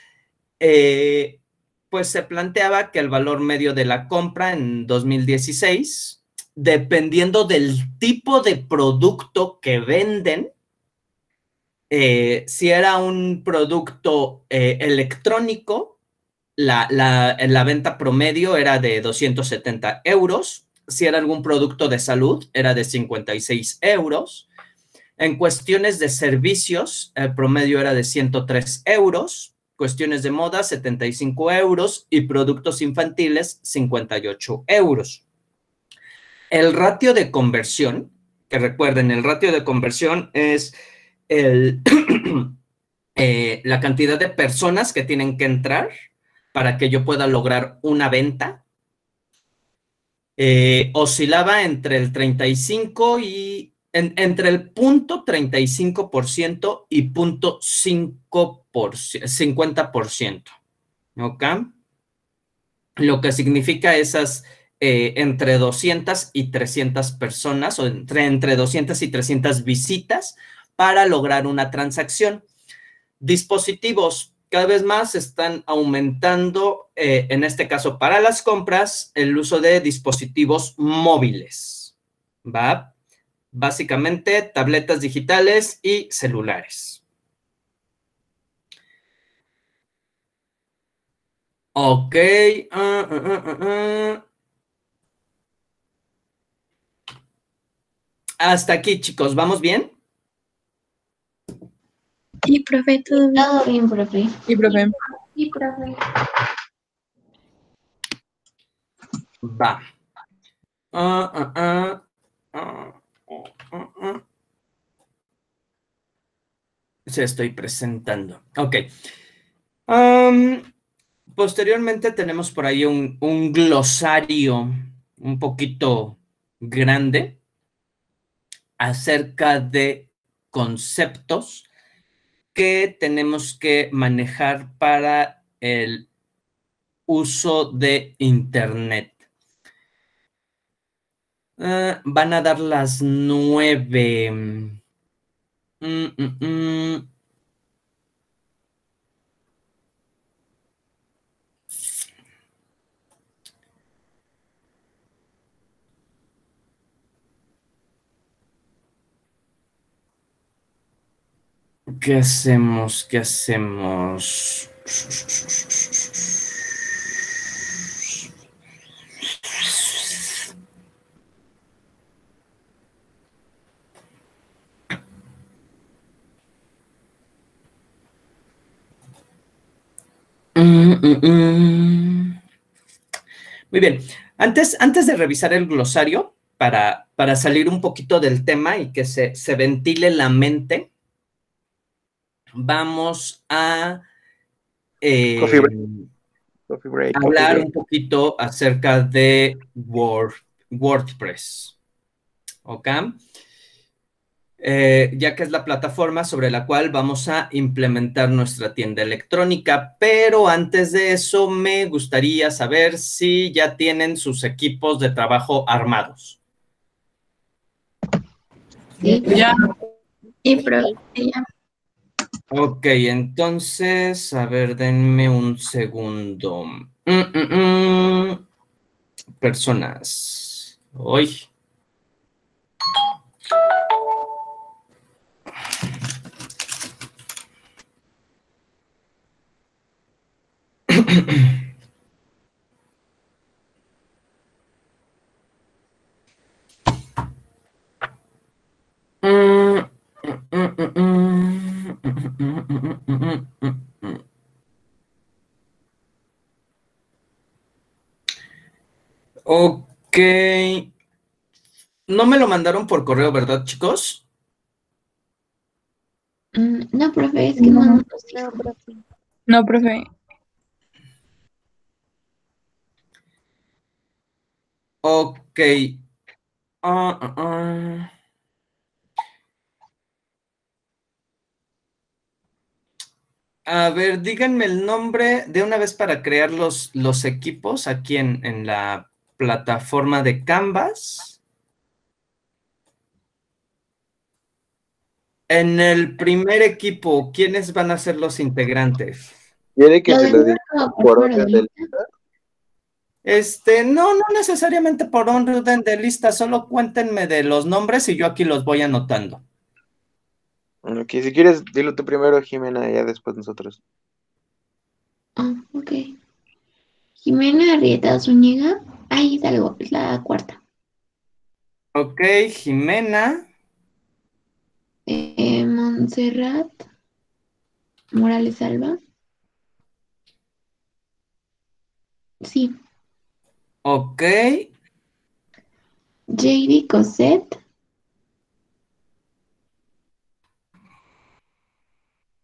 pues se planteaba que el valor medio de la compra en 2016, dependiendo del tipo de producto que venden, si era un producto electrónico, la, la, venta promedio era de 270 euros. Si era algún producto de salud, era de 56 euros. En cuestiones de servicios, el promedio era de 103 euros. Cuestiones de moda, 75 euros. Y productos infantiles, 58 euros. El ratio de conversión, que recuerden, el ratio de conversión es el, eh, la cantidad de personas que tienen que entrar para que yo pueda lograr una venta. Eh, oscilaba entre el 35 y entre el punto 35% y punto 5 50%. ¿Ok? Lo que significa esas eh, entre 200 y 300 personas o entre, entre 200 y 300 visitas para lograr una transacción. Dispositivos cada vez más están aumentando, eh, en este caso para las compras, el uso de dispositivos móviles, ¿va? Básicamente tabletas digitales y celulares. Ok. Ah, ah, ah, Hasta aquí, chicos. ¿Vamos bien? Y profe, todo bien. Todo bien, profe. Y profe. Y profe. Va. Se estoy presentando. Ok. Posteriormente tenemos por ahí un, un glosario un poquito grande acerca de conceptos que tenemos que manejar para el uso de Internet. Ah, van a dar las nueve. Mm, mm, mm. ¿Qué hacemos? ¿Qué hacemos? Mm, mm, mm. Muy bien. Antes, antes de revisar el glosario, para, para salir un poquito del tema y que se, se ventile la mente, vamos a eh, Coffee break. Coffee break, coffee hablar break. un poquito acerca de Word- WordPress. ¿Ok? Eh, ya que es la plataforma sobre la cual vamos a implementar nuestra tienda electrónica, pero antes de eso me gustaría saber si ya tienen sus equipos de trabajo armados. Sí. Ya, Y pro, ella. Ok, entonces, a ver, denme un segundo. Mm, mm, mm. Personas. Hoy. Ok. No me lo mandaron por correo, ¿verdad, chicos? Mm, No, profe, es que no, no nos dijo. No, profe. Ok. Ah, ah, ah. A ver, díganme el nombre de una vez para crear los, los equipos aquí en, en la plataforma de Canvas. En el primer equipo, ¿quiénes van a ser los integrantes? ¿Quiere que se lo diga por de orden del lista. Este, no, no necesariamente por orden de lista, solo cuéntenme de los nombres y yo aquí los voy anotando. Ok, si quieres, dilo tú primero, Jimena, y ya después nosotros. Ah, ok. Jimena Arrieta Zúñiga. Ahí salgo, es la cuarta. Ok, Jimena, Eh, Montserrat Morales Alba. Sí. ok, JD Cosette.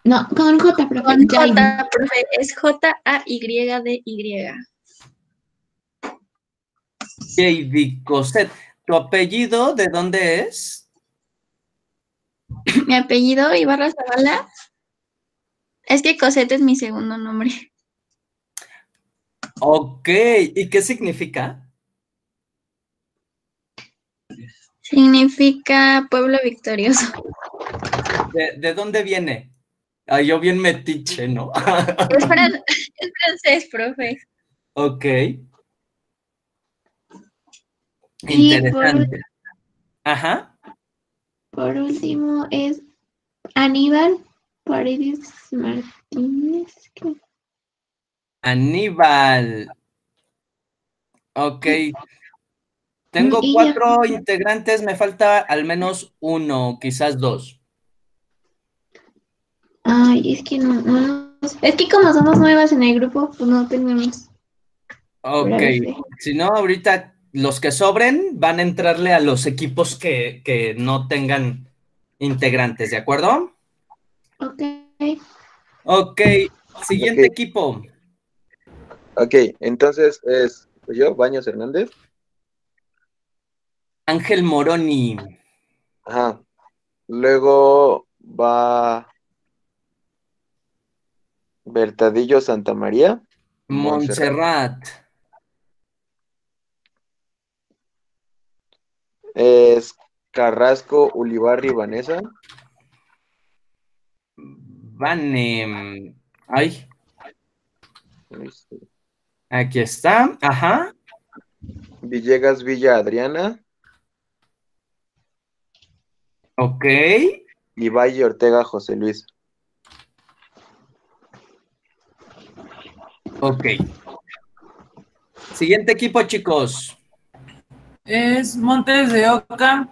No, con J, profe. Con. J, profe. Es J-A-Y-D-Y. JD Cosette. ¿Tu apellido de dónde es? Mi apellido, Ibarra Zavala. Es que Cosette es mi segundo nombre. Ok, ¿y qué significa? Significa pueblo victorioso. ¿De, de dónde viene? Ah, yo bien metiche, ¿no? Es, fran- es francés, profe. ok. Y por- Interesante. Ajá. Por último es Aníbal Paredes Martínez. Aníbal. Ok. Tengo cuatro integrantes, me falta al menos uno, quizás dos. Ay, es que no, no, Es que como somos nuevas en el grupo, pues no tenemos. Ok. Si no, ahorita los que sobren van a entrarle a los equipos que, que no tengan integrantes, ¿de acuerdo? Ok. Ok. Siguiente Ok. equipo. Ok, entonces es pues yo, Baños Hernández. Ángel Moroni. Ajá. Luego va Bertadillo Santa María. Montserrat. Es Carrasco, Ulibarri, Vanessa. Van. Ay. Este. Aquí está. Ajá. Villegas, Villa Adriana. Ok. Y Valle Ortega, José Luis. Ok. Siguiente equipo, chicos. Es Montes de Oca.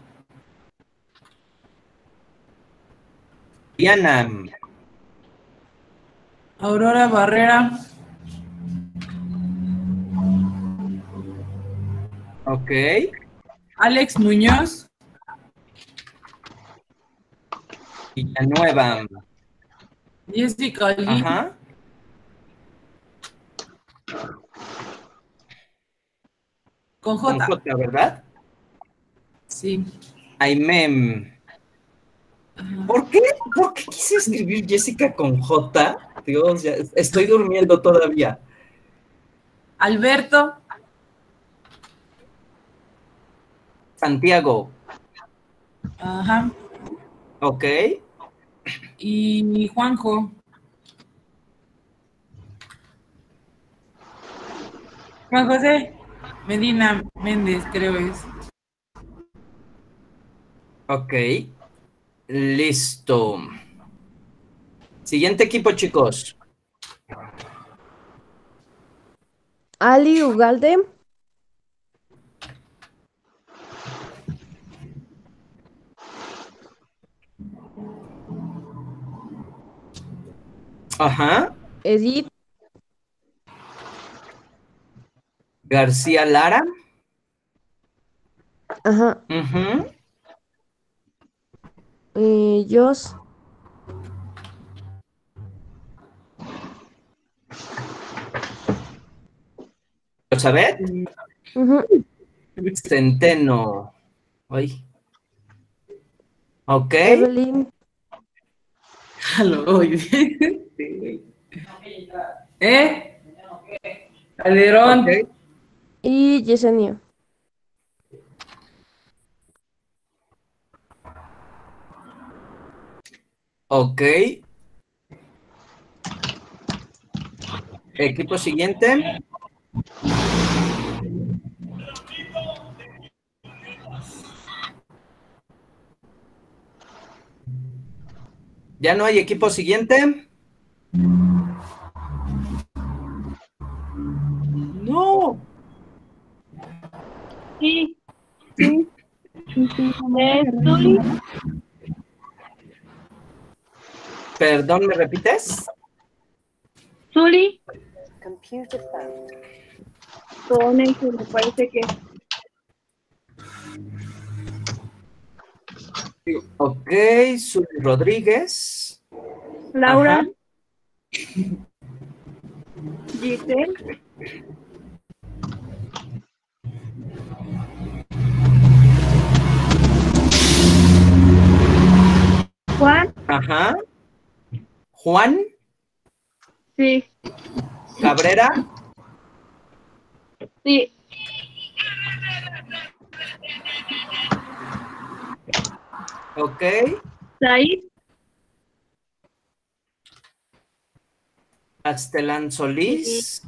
Diana. Aurora Barrera. Ok. Alex Muñoz. Villanueva. Jessica Lee. Ajá. Con Con J. J, ¿verdad? Sí. Aimem. ¿Por qué? ¿Por qué quise escribir Jessica con J? Dios, ya estoy durmiendo todavía. Alberto. Santiago. Ajá. Ok. Y Juanjo. Juan José Medina Méndez, creo es. Ok. Listo. Siguiente equipo, chicos. Ali Ugalde. Ajá. Edith García Lara. Ajá. Ujú. Eh, Jos. Elizabeth. Centeno. Ay. Ok. Evelyn. Jalo, ¿Eh? Calderón. ok. Y Yesenia. Ok. Equipo siguiente. ¿Ya no hay equipo siguiente? No. Sí. Sí. Zuli, Perdón, ¿me repites? Zuli. Con el que me parece que Ok, Zuli Rodríguez. Laura. Ajá. Giselle. Juan. Ajá. Juan Sí. Cabrera. Sí. Ok. Said. Astelán Solís.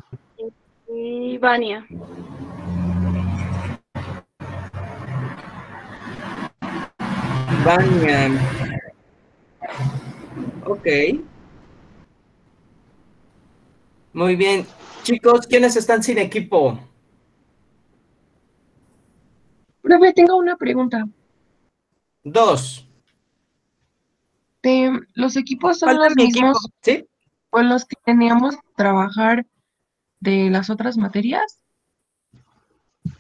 Y Vania. Vania. Ok. Muy bien. Chicos, ¿quiénes están sin equipo? Profe, tengo una pregunta. Dos. ¿Los equipos son los mi equipo. mismos ¿Sí? con los que teníamos que trabajar de las otras materias?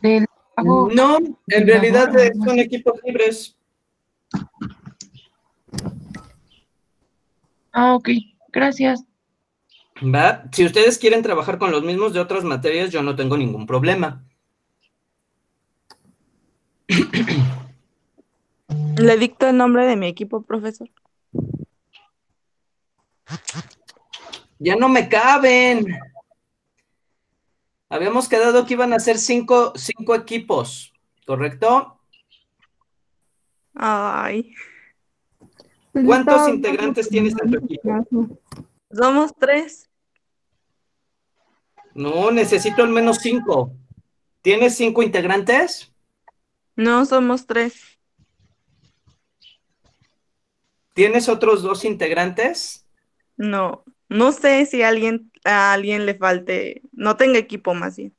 Del pago- No, en realidad son equipos libres. Ah, ok, gracias. ¿Va? Si ustedes quieren trabajar con los mismos de otras materias, yo no tengo ningún problema. Le dicto el nombre de mi equipo, profesor. Ya no me caben. Habíamos quedado que iban a ser cinco, cinco equipos, ¿correcto? Ay, ¿Cuántos integrantes tienes en tu equipo? somos tres. No, necesito al menos cinco. ¿Tienes cinco integrantes? No, somos tres. ¿Tienes otros dos integrantes? No, No sé si a alguien, a alguien le falte, no tenga equipo más bien.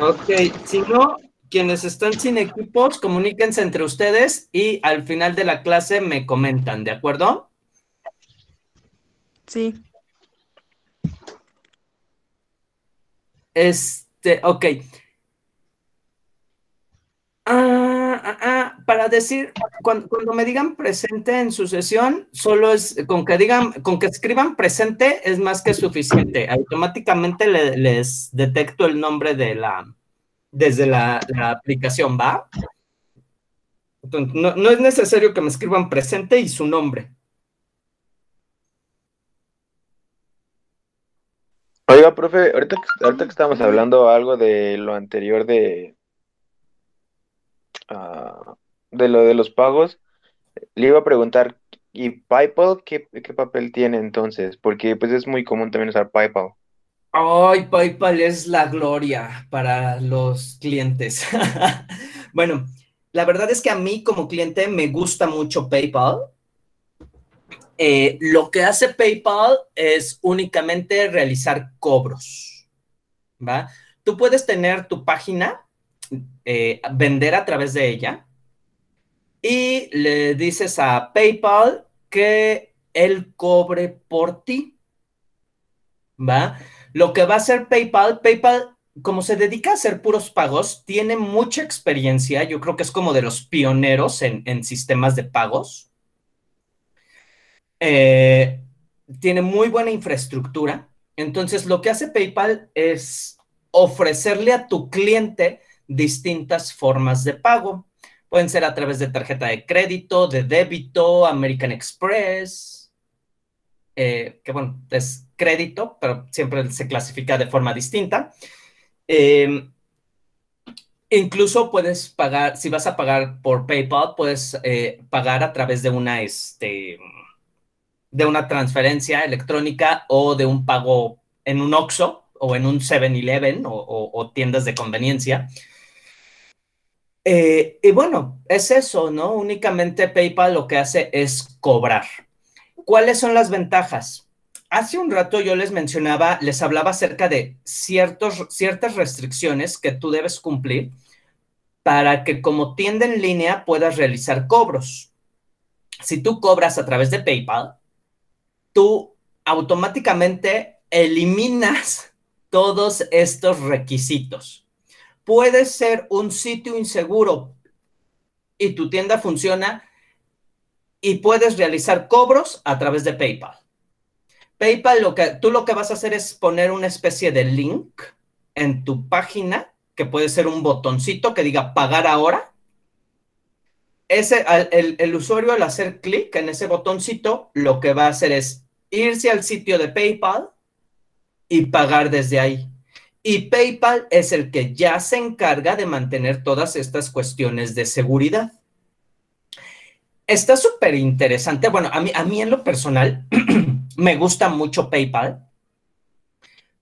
Ok, si no, quienes están sin equipos, comuníquense entre ustedes y al final de la clase me comentan, ¿de acuerdo? Sí. Este, ok. Ah, ah, ah, para decir, cuando, cuando me digan presente en su sesión, solo es con que digan, con que escriban presente es más que suficiente. Automáticamente le- les detecto el nombre de la, desde la, aplicación, ¿va? No, es necesario que me escriban presente y su nombre. Oiga, profe, ahorita que, ahorita que estamos hablando algo de lo anterior de, ah, de lo de los pagos, le iba a preguntar, ¿y PayPal qué, qué papel tiene entonces? Porque pues es muy común también usar PayPal. Ay, PayPal es la gloria para los clientes. Bueno, la verdad es que a mí como cliente me gusta mucho PayPal. Eh, lo que hace PayPal es únicamente realizar cobros, ¿va? Tú puedes tener tu página, eh, vender a través de ella y le dices a PayPal que él cobre por ti, ¿va? Lo que va a hacer PayPal, PayPal, como se dedica a hacer puros pagos, tiene mucha experiencia, yo creo que es como de los pioneros en, en sistemas de pagos. Eh, tiene muy buena infraestructura. Entonces, lo que hace PayPal es ofrecerle a tu cliente distintas formas de pago. Pueden ser a través de tarjeta de crédito, de débito, American Express, eh, que bueno, es crédito, pero siempre se clasifica de forma distinta. Eh, incluso puedes pagar, si vas a pagar por PayPal, puedes eh, pagar a través de una, este, de una transferencia electrónica o de un pago en un OXXO o en un 7-Eleven o, o- o tiendas de conveniencia. Eh, y bueno, es eso, ¿no? Únicamente PayPal lo que hace es cobrar. ¿Cuáles son las ventajas? Hace un rato yo les mencionaba, les hablaba acerca de ciertas restricciones que tú debes cumplir para que como tienda en línea puedas realizar cobros. Si tú cobras a través de PayPal, tú automáticamente eliminas todos estos requisitos. Puede ser un sitio inseguro y tu tienda funciona y puedes realizar cobros a través de PayPal. PayPal, tú lo que vas a hacer es poner una especie de link en tu página, que puede ser un botoncito que diga pagar ahora. Ese, el, usuario al hacer clic en ese botoncito, lo que va a hacer es irse al sitio de PayPal y pagar desde ahí. Y PayPal es el que ya se encarga de mantener todas estas cuestiones de seguridad. Está súper interesante. Bueno, a mí en lo personal me gusta mucho PayPal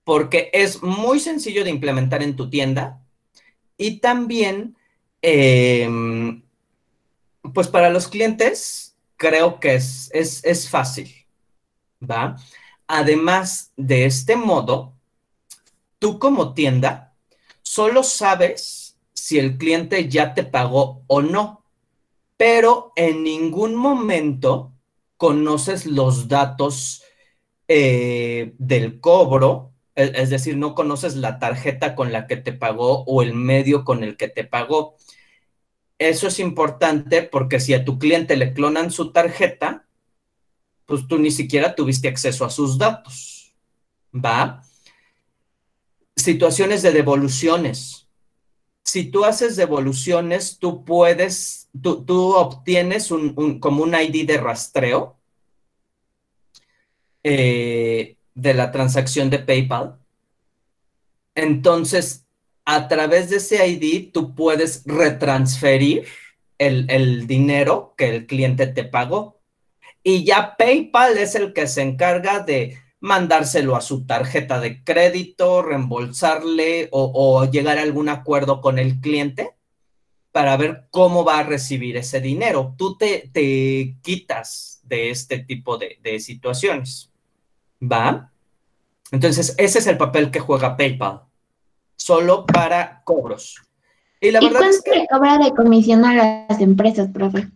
porque es muy sencillo de implementar en tu tienda y también, eh, pues para los clientes, creo que es, es, es fácil, ¿va? Además de este modo, tú como tienda solo sabes si el cliente ya te pagó o no, pero en ningún momento conoces los datos eh, del cobro, es, es decir, no conoces la tarjeta con la que te pagó o el medio con el que te pagó. Eso es importante porque si a tu cliente le clonan su tarjeta, pues tú ni siquiera tuviste acceso a sus datos. ¿Va? Situaciones de devoluciones. Si tú haces devoluciones, tú puedes, tú, obtienes un, un- como un ID de rastreo eh, de la transacción de PayPal. Entonces, a través de ese ID, tú puedes retransferir el, el dinero que el cliente te pagó. Y ya PayPal es el que se encarga de mandárselo a su tarjeta de crédito, reembolsarle o, o llegar a algún acuerdo con el cliente para ver cómo va a recibir ese dinero. Tú te, te quitas de este tipo de, de situaciones. ¿Va? Entonces, ese es el papel que juega PayPal, solo para cobros. Y la ¿Y verdad es cuánto que le cobra de comisión a las empresas, profe?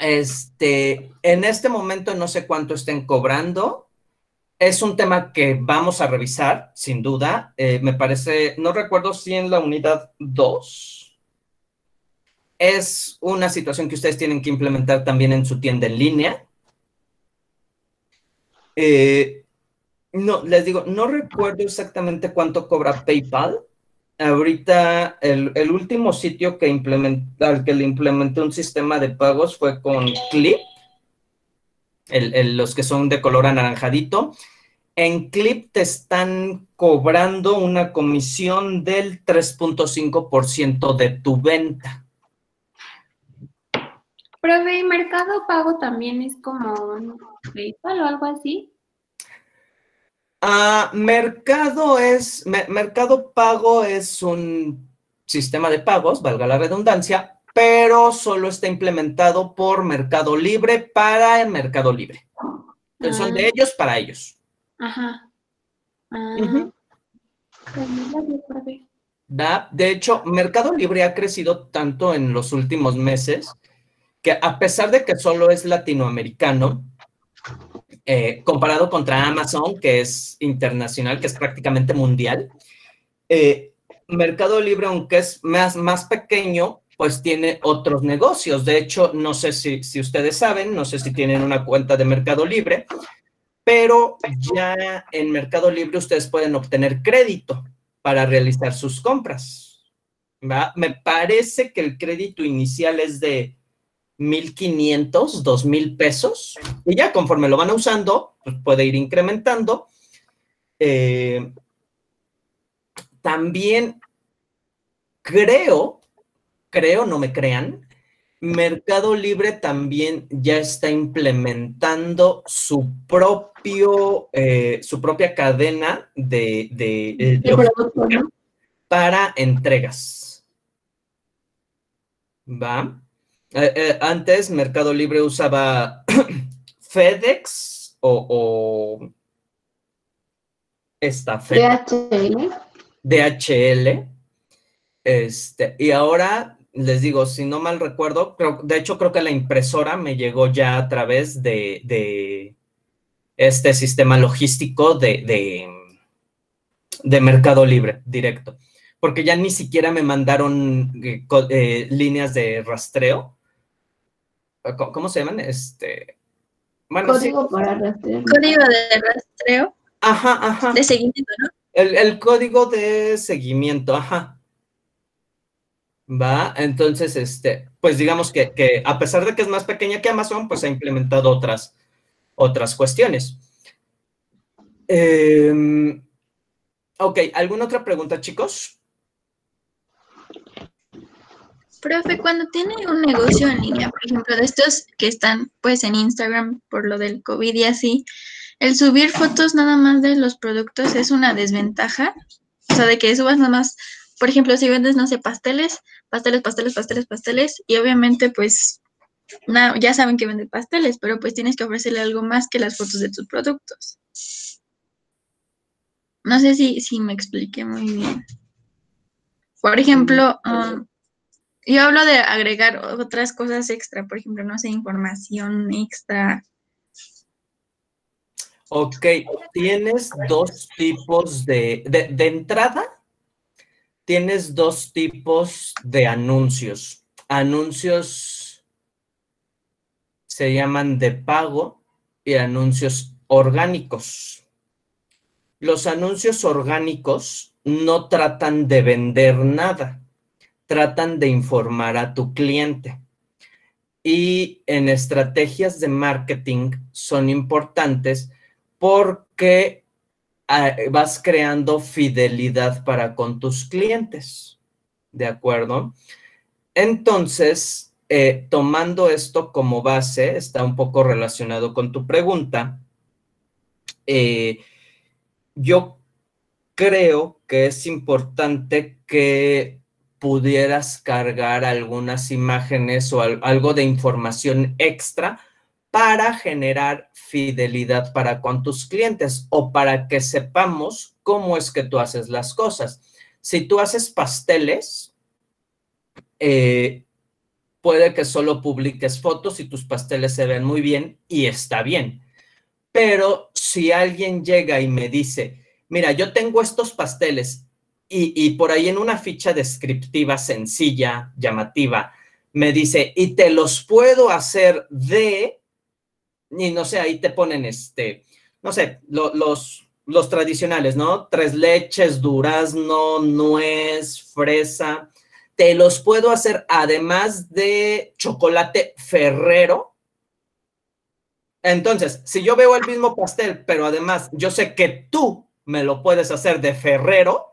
este, en este momento no sé cuánto estén cobrando. Es un tema que vamos a revisar, sin duda. Eh, me parece, no recuerdo si en la unidad 2 es una situación que ustedes tienen que implementar también en su tienda en línea. Eh, no, les digo, no recuerdo exactamente cuánto cobra PayPal. Ahorita el, último sitio que implementé, al que le implementé un sistema de pagos fue con Clip, el- el- los que son de color anaranjadito. En Clip te están cobrando una comisión del 3.5% de tu venta. Profe, ¿y Mercado Pago también es como un PayPal o algo así? Ah, Mercado es, me- Mercado Pago es un sistema de pagos, valga la redundancia, pero solo está implementado por Mercado Libre para el Mercado Libre. Entonces, son de Ah. ellos para ellos. Ajá. Ah. De hecho, Mercado Libre ha crecido tanto en los últimos meses que a pesar de que solo es latinoamericano, eh, comparado contra Amazon, que es internacional, que es prácticamente mundial, eh, Mercado Libre, aunque es más, más pequeño, pues tiene otros negocios. De hecho, no sé si, si ustedes saben, no sé si tienen una cuenta de Mercado Libre, pero ya en Mercado Libre ustedes pueden obtener crédito para realizar sus compras. Me parece que el crédito inicial es de 1.500, 2.000 pesos, y ya conforme lo van usando, pues puede ir incrementando. Eh, también creo, creo, no me crean, Mercado Libre también ya está implementando su propio, eh, su propia cadena de, de, eh, De producto, ¿no? para entregas. ¿Va? Eh, eh, antes Mercado Libre usaba FedEx o, o esta FedEx. DHL. DHL. Este, y ahora les digo, si no mal recuerdo, creo- de hecho creo que la impresora me llegó ya a través de, de este sistema logístico de, de, de Mercado Libre directo. Porque ya ni siquiera me mandaron eh, eh, líneas de rastreo. ¿Cómo, cómo se llaman? Este. Bueno, sí. Código para rastrear. Código de rastreo, Ajá, ajá. de seguimiento, ¿no? El, el código de seguimiento, ajá. Va, entonces, este, pues digamos que, que a pesar de que es más pequeña que Amazon, pues ha implementado otras, otras cuestiones. Em, ok, ¿alguna otra pregunta, chicos? Profe, cuando tiene un negocio en línea, por ejemplo, de estos que están pues en Instagram por lo del COVID y así, el subir fotos nada más de los productos es una desventaja. O sea, de que subas nada más, por ejemplo, si vendes, no sé, pasteles, pasteles, pasteles, pasteles, pasteles, y obviamente pues ya saben que vende pasteles, pero pues tienes que ofrecerle algo más que las fotos de tus productos. No sé si, si me expliqué muy bien. Por ejemplo, um, yo hablo de agregar otras cosas extra, por ejemplo, no sé, información extra. Ok, tienes dos tipos de, de, de entrada, tienes dos tipos de anuncios. Anuncios se llaman de pago y anuncios orgánicos. Los anuncios orgánicos no tratan de vender nada, tratan de informar a tu cliente. Y en estrategias de marketing son importantes porque vas creando fidelidad para con tus clientes. ¿De acuerdo? Entonces, eh, tomando esto como base, está un poco relacionado con tu pregunta. eh, yo creo que es importante que pudieras cargar algunas imágenes o al- algo de información extra para generar fidelidad para con tus clientes o para que sepamos cómo es que tú haces las cosas. Si tú haces pasteles, eh, puede que solo publiques fotos y tus pasteles se ven muy bien y está bien. Pero si alguien llega y me dice, mira, yo tengo estos pasteles y, y por ahí en una ficha descriptiva sencilla, llamativa, me dice, y te los puedo hacer de, y no sé, ahí te ponen este, no sé, lo- los, los tradicionales, ¿no? Tres leches, durazno, nuez, fresa. Te los puedo hacer además de chocolate ferrero. Entonces, si yo veo el mismo pastel, pero además yo sé que tú me lo puedes hacer de ferrero,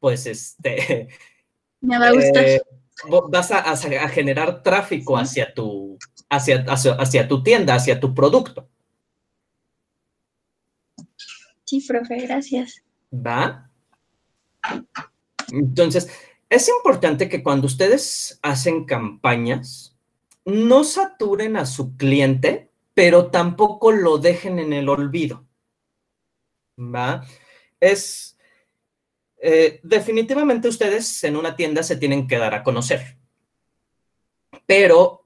pues este, Me va a gustar. eh, vas a, a- a generar tráfico hacia tu, hacia, hacia, hacia tu tienda, hacia tu producto, Sí, profe, gracias. ¿va? Entonces, es importante que cuando ustedes hacen campañas, no saturen a su cliente, pero tampoco lo dejen en el olvido, ¿va? Es, eh, definitivamente ustedes en una tienda se tienen que dar a conocer, pero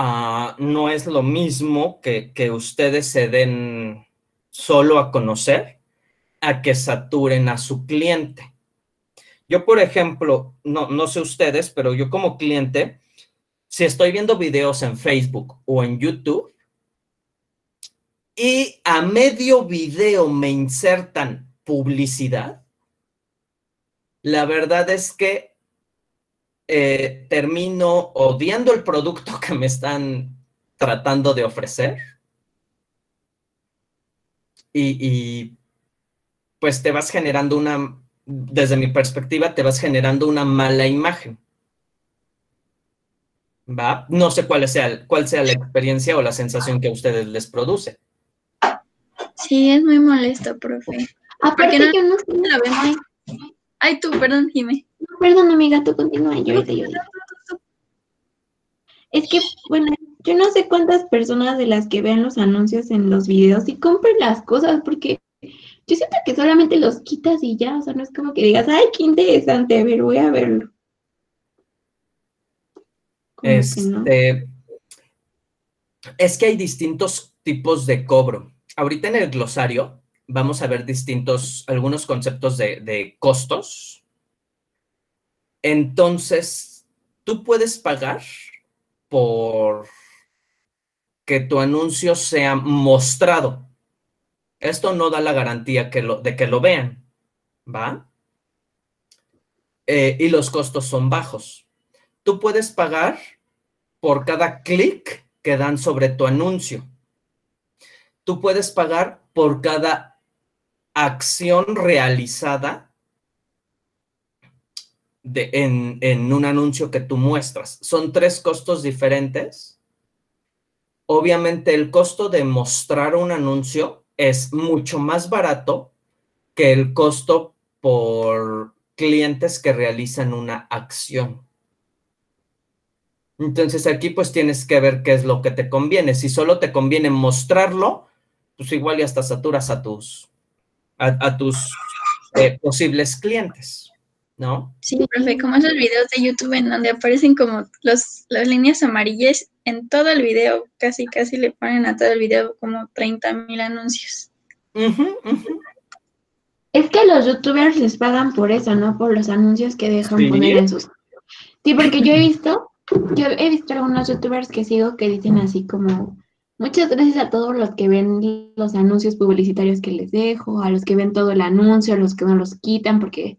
ah, no es lo mismo que, que ustedes se den solo a conocer a que saturen a su cliente. Yo, por ejemplo, no, no sé ustedes, pero yo como cliente, si estoy viendo videos en Facebook o en YouTube y a medio video me insertan publicidad, la verdad es que eh, termino odiando el producto que me están tratando de ofrecer y, y, pues te vas generando una, desde mi perspectiva, te vas generando una mala imagen. ¿Va? No sé cuál sea, cuál sea la experiencia o la sensación que a ustedes les produce. Sí, es muy molesto, profe. Aparte, no- yo no. Lo vemos. Ay, tú, perdón, Jimé. No, perdón, amiga, tú continúa, yo yo digo. Es que, bueno, yo no sé cuántas personas de las que vean los anuncios en los videos y compren las cosas, porque yo siento que solamente los quitas y ya, o sea, no es como que digas, ay, qué interesante, a ver, voy a verlo. Como que no. Este, es que hay distintos tipos de cobro. Ahorita en el glosario vamos a ver distintos, algunos conceptos de, de costos. Entonces, tú puedes pagar por que tu anuncio sea mostrado. Esto no da la garantía de que lo vean, ¿va? Eh, y los costos son bajos. Tú puedes pagar por cada clic que dan sobre tu anuncio. Tú puedes pagar por cada acción realizada en, un anuncio que tú muestras. Son tres costos diferentes. Obviamente el costo de mostrar un anuncio es mucho más barato que el costo por clientes que realizan una acción. Entonces aquí pues tienes que ver qué es lo que te conviene. Si solo te conviene mostrarlo, pues igual ya hasta saturas a tus, a tus eh, posibles clientes, ¿no? Sí, profe, como esos videos de YouTube en donde aparecen como los, las líneas amarillas en todo el video, casi, casi le ponen a todo el video como 30 mil anuncios. Es que los youtubers les pagan por eso, ¿no? Por los anuncios que dejan ¿Sí? poner en sus... Sí, porque yo he visto, yo he visto algunos youtubers que sigo que dicen así como, muchas gracias a todos los que ven los anuncios publicitarios que les dejo, a los que ven todo el anuncio, a los que no los quitan, porque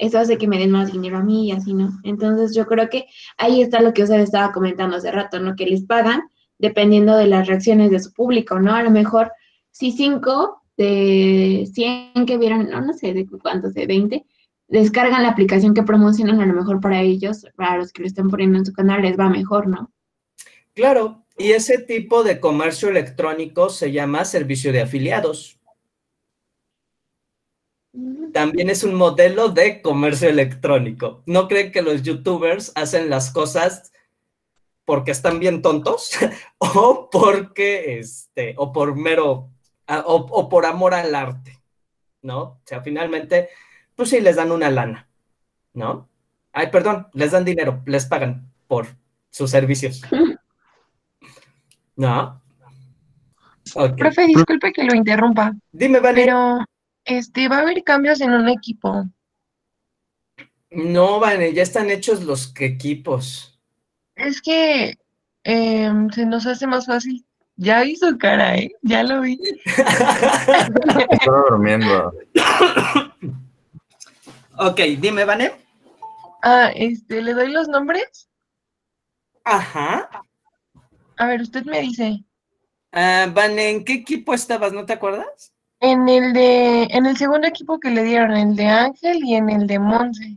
eso hace que me den más dinero a mí y así, ¿no? Entonces yo creo que ahí está lo que usted estaba comentando hace rato, ¿no? Que les pagan dependiendo de las reacciones de su público, ¿no? A lo mejor si cinco de 100 que vieron, no, no sé de cuántos, de 20, descargan la aplicación que promocionan, a lo mejor para ellos, para los que lo están poniendo en su canal, les va mejor, ¿no? Claro, y ese tipo de comercio electrónico se llama servicio de afiliados. También es un modelo de comercio electrónico. ¿No creen que los youtubers hacen las cosas porque están bien tontos o porque, este, o por mero, o, o por amor al arte, ¿no? O sea, finalmente, pues sí, les dan una lana, ¿no? Ay, perdón, les dan dinero, les pagan por sus servicios. ¿No? Ok. Profe, disculpe que lo interrumpa, Dime, Vane. pero este va a haber cambios en un equipo. No, Vane, ya están hechos los equipos. Es que em, se nos hace más fácil. Ya vi su cara, ¿eh? Ya lo vi. Estaba durmiendo. Ok, dime, Vane. Ah, este, ¿le doy los nombres? Ajá. A ver, usted me dice. Ah, Vane, ¿en qué equipo estabas? ¿No te acuerdas? En el de, en el segundo equipo que le dieron, el de Ángel y en el de Monse.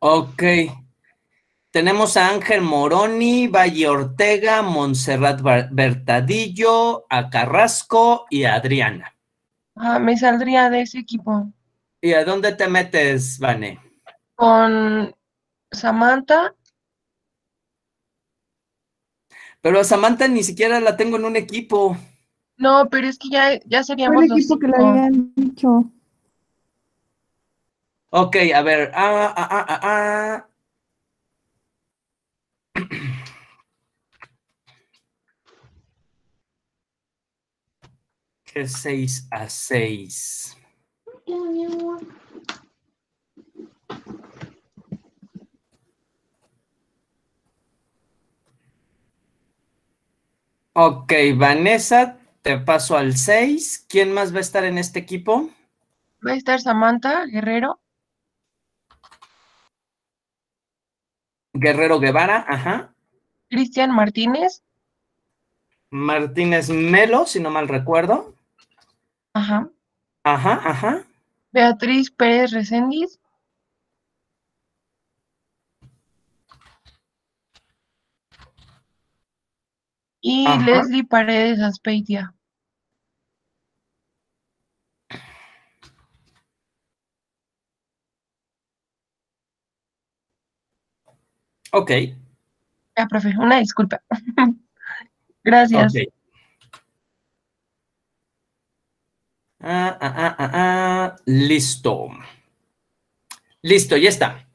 Ok. Tenemos a Ángel Moroni, Valle Ortega, Montserrat Bertadillo, a Carrasco y a Adriana. Ah, me saldría de ese equipo. ¿Y a dónde te metes, Vane? Con Samantha. Pero a Samantha ni siquiera la tengo en un equipo. No, pero es que ya, ya seríamos el los equipo que le habían dicho. Ok, a ver. Ah, ah, ah, ah, ah. Que 6 a 6. Ok, Vanessa, te paso al 6. ¿Quién más va a estar en este equipo? Va a estar Samantha Guerrero, Guerrero Guevara, ajá. Cristian Martínez, Martínez Melo, si no mal recuerdo. ajá, Ajá, ajá. Beatriz Pérez Recendis, y Ajá. Leslie Paredes Aspeitia. Ok. Ya, profe, una disculpa. Gracias. ok. Ah, ah, ah, ah, ah. Listo. Listo, ya está.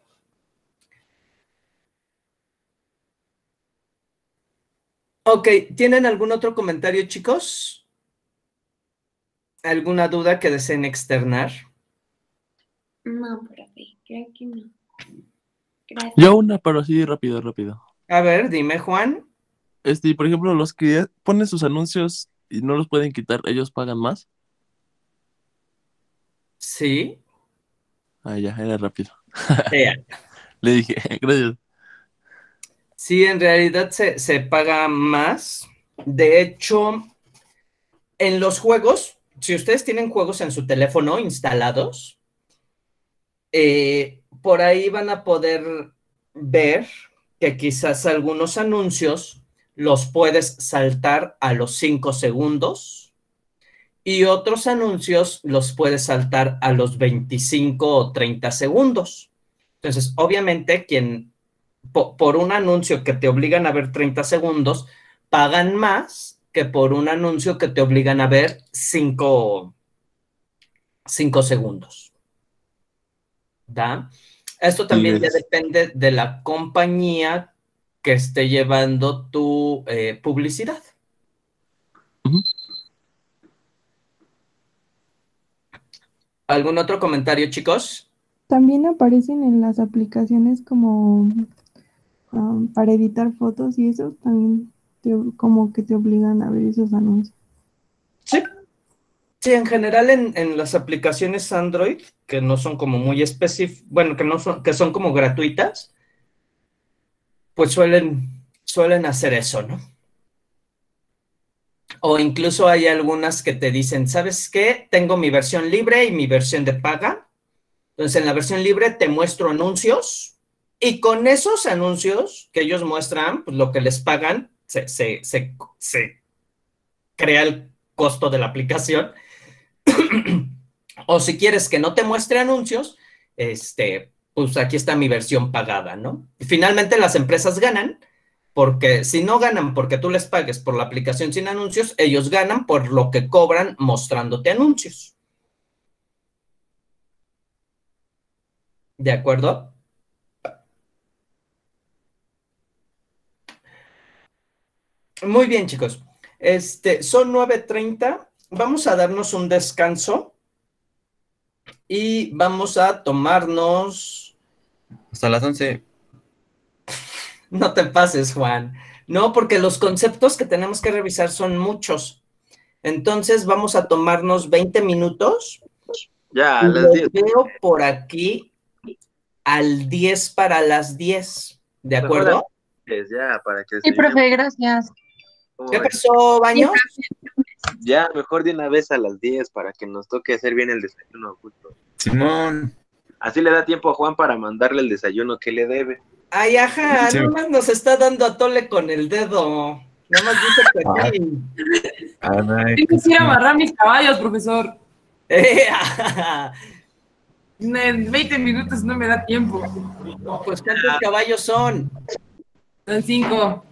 Ok, ¿tienen algún otro comentario, chicos? ¿Alguna duda que deseen externar? No, profe, creo que no. Gracias. Yo una, pero así rápido, rápido. A ver, dime, Juan. Este, por ejemplo, los que ponen sus anuncios y no los pueden quitar, ¿ellos pagan más? Sí. Ah, ya, era rápido. Le dije, gracias. Sí, en realidad se, se paga más. De hecho, en los juegos, si ustedes tienen juegos en su teléfono instalados, eh, por ahí van a poder ver que quizás algunos anuncios los puedes saltar a los 5 segundos y otros anuncios los puedes saltar a los 25 o 30 segundos. Entonces, obviamente, quien po- por un anuncio que te obligan a ver 30 segundos, pagan más que por un anuncio que te obligan a ver 5 segundos. ¿Da? Esto también ya depende de la compañía que esté llevando tu eh, publicidad. ¿Algún otro comentario, chicos? También aparecen en las aplicaciones como para editar fotos y eso también como que te obligan a ver esos anuncios. Sí. Sí, en general en, en las aplicaciones Android, que no son como muy específicas, bueno, que no son, que son como gratuitas, pues suelen, suelen hacer eso, ¿no? O incluso hay algunas que te dicen, ¿sabes qué? Tengo mi versión libre y mi versión de paga. Entonces, en la versión libre te muestro anuncios y con esos anuncios que ellos muestran, pues lo que les pagan, se, crea el costo de la aplicación. o si quieres que no te muestre anuncios, este, pues aquí está mi versión pagada, ¿no? Finalmente las empresas ganan porque si no ganan porque tú les pagues por la aplicación sin anuncios, ellos ganan por lo que cobran mostrándote anuncios. ¿De acuerdo? Muy bien, chicos. Este, son 9.30. Vamos a darnos un descanso y vamos a tomarnos... Hasta las 11. No te pases, Juan. No, porque los conceptos que tenemos que revisar son muchos. Entonces vamos a tomarnos 20 minutos. Ya, a y las los 10. veo por aquí al 10 para las 10. ¿De acuerdo? Ya, para que Sí, profe, gracias. ¿Qué pasó, Baños? Ya, mejor de una vez a las 10 para que nos toque hacer bien el desayuno justo. Simón. Así le da tiempo a Juan para mandarle el desayuno que le debe. Ay, ajá, Sí. nomás nos está dando a tole con el dedo. Nomás dice que Ah. sí. Tengo que ir a amarrar mis caballos, profesor. Eh, En 20 minutos no me da tiempo. Pues, ¿cuántos caballos son? Son cinco.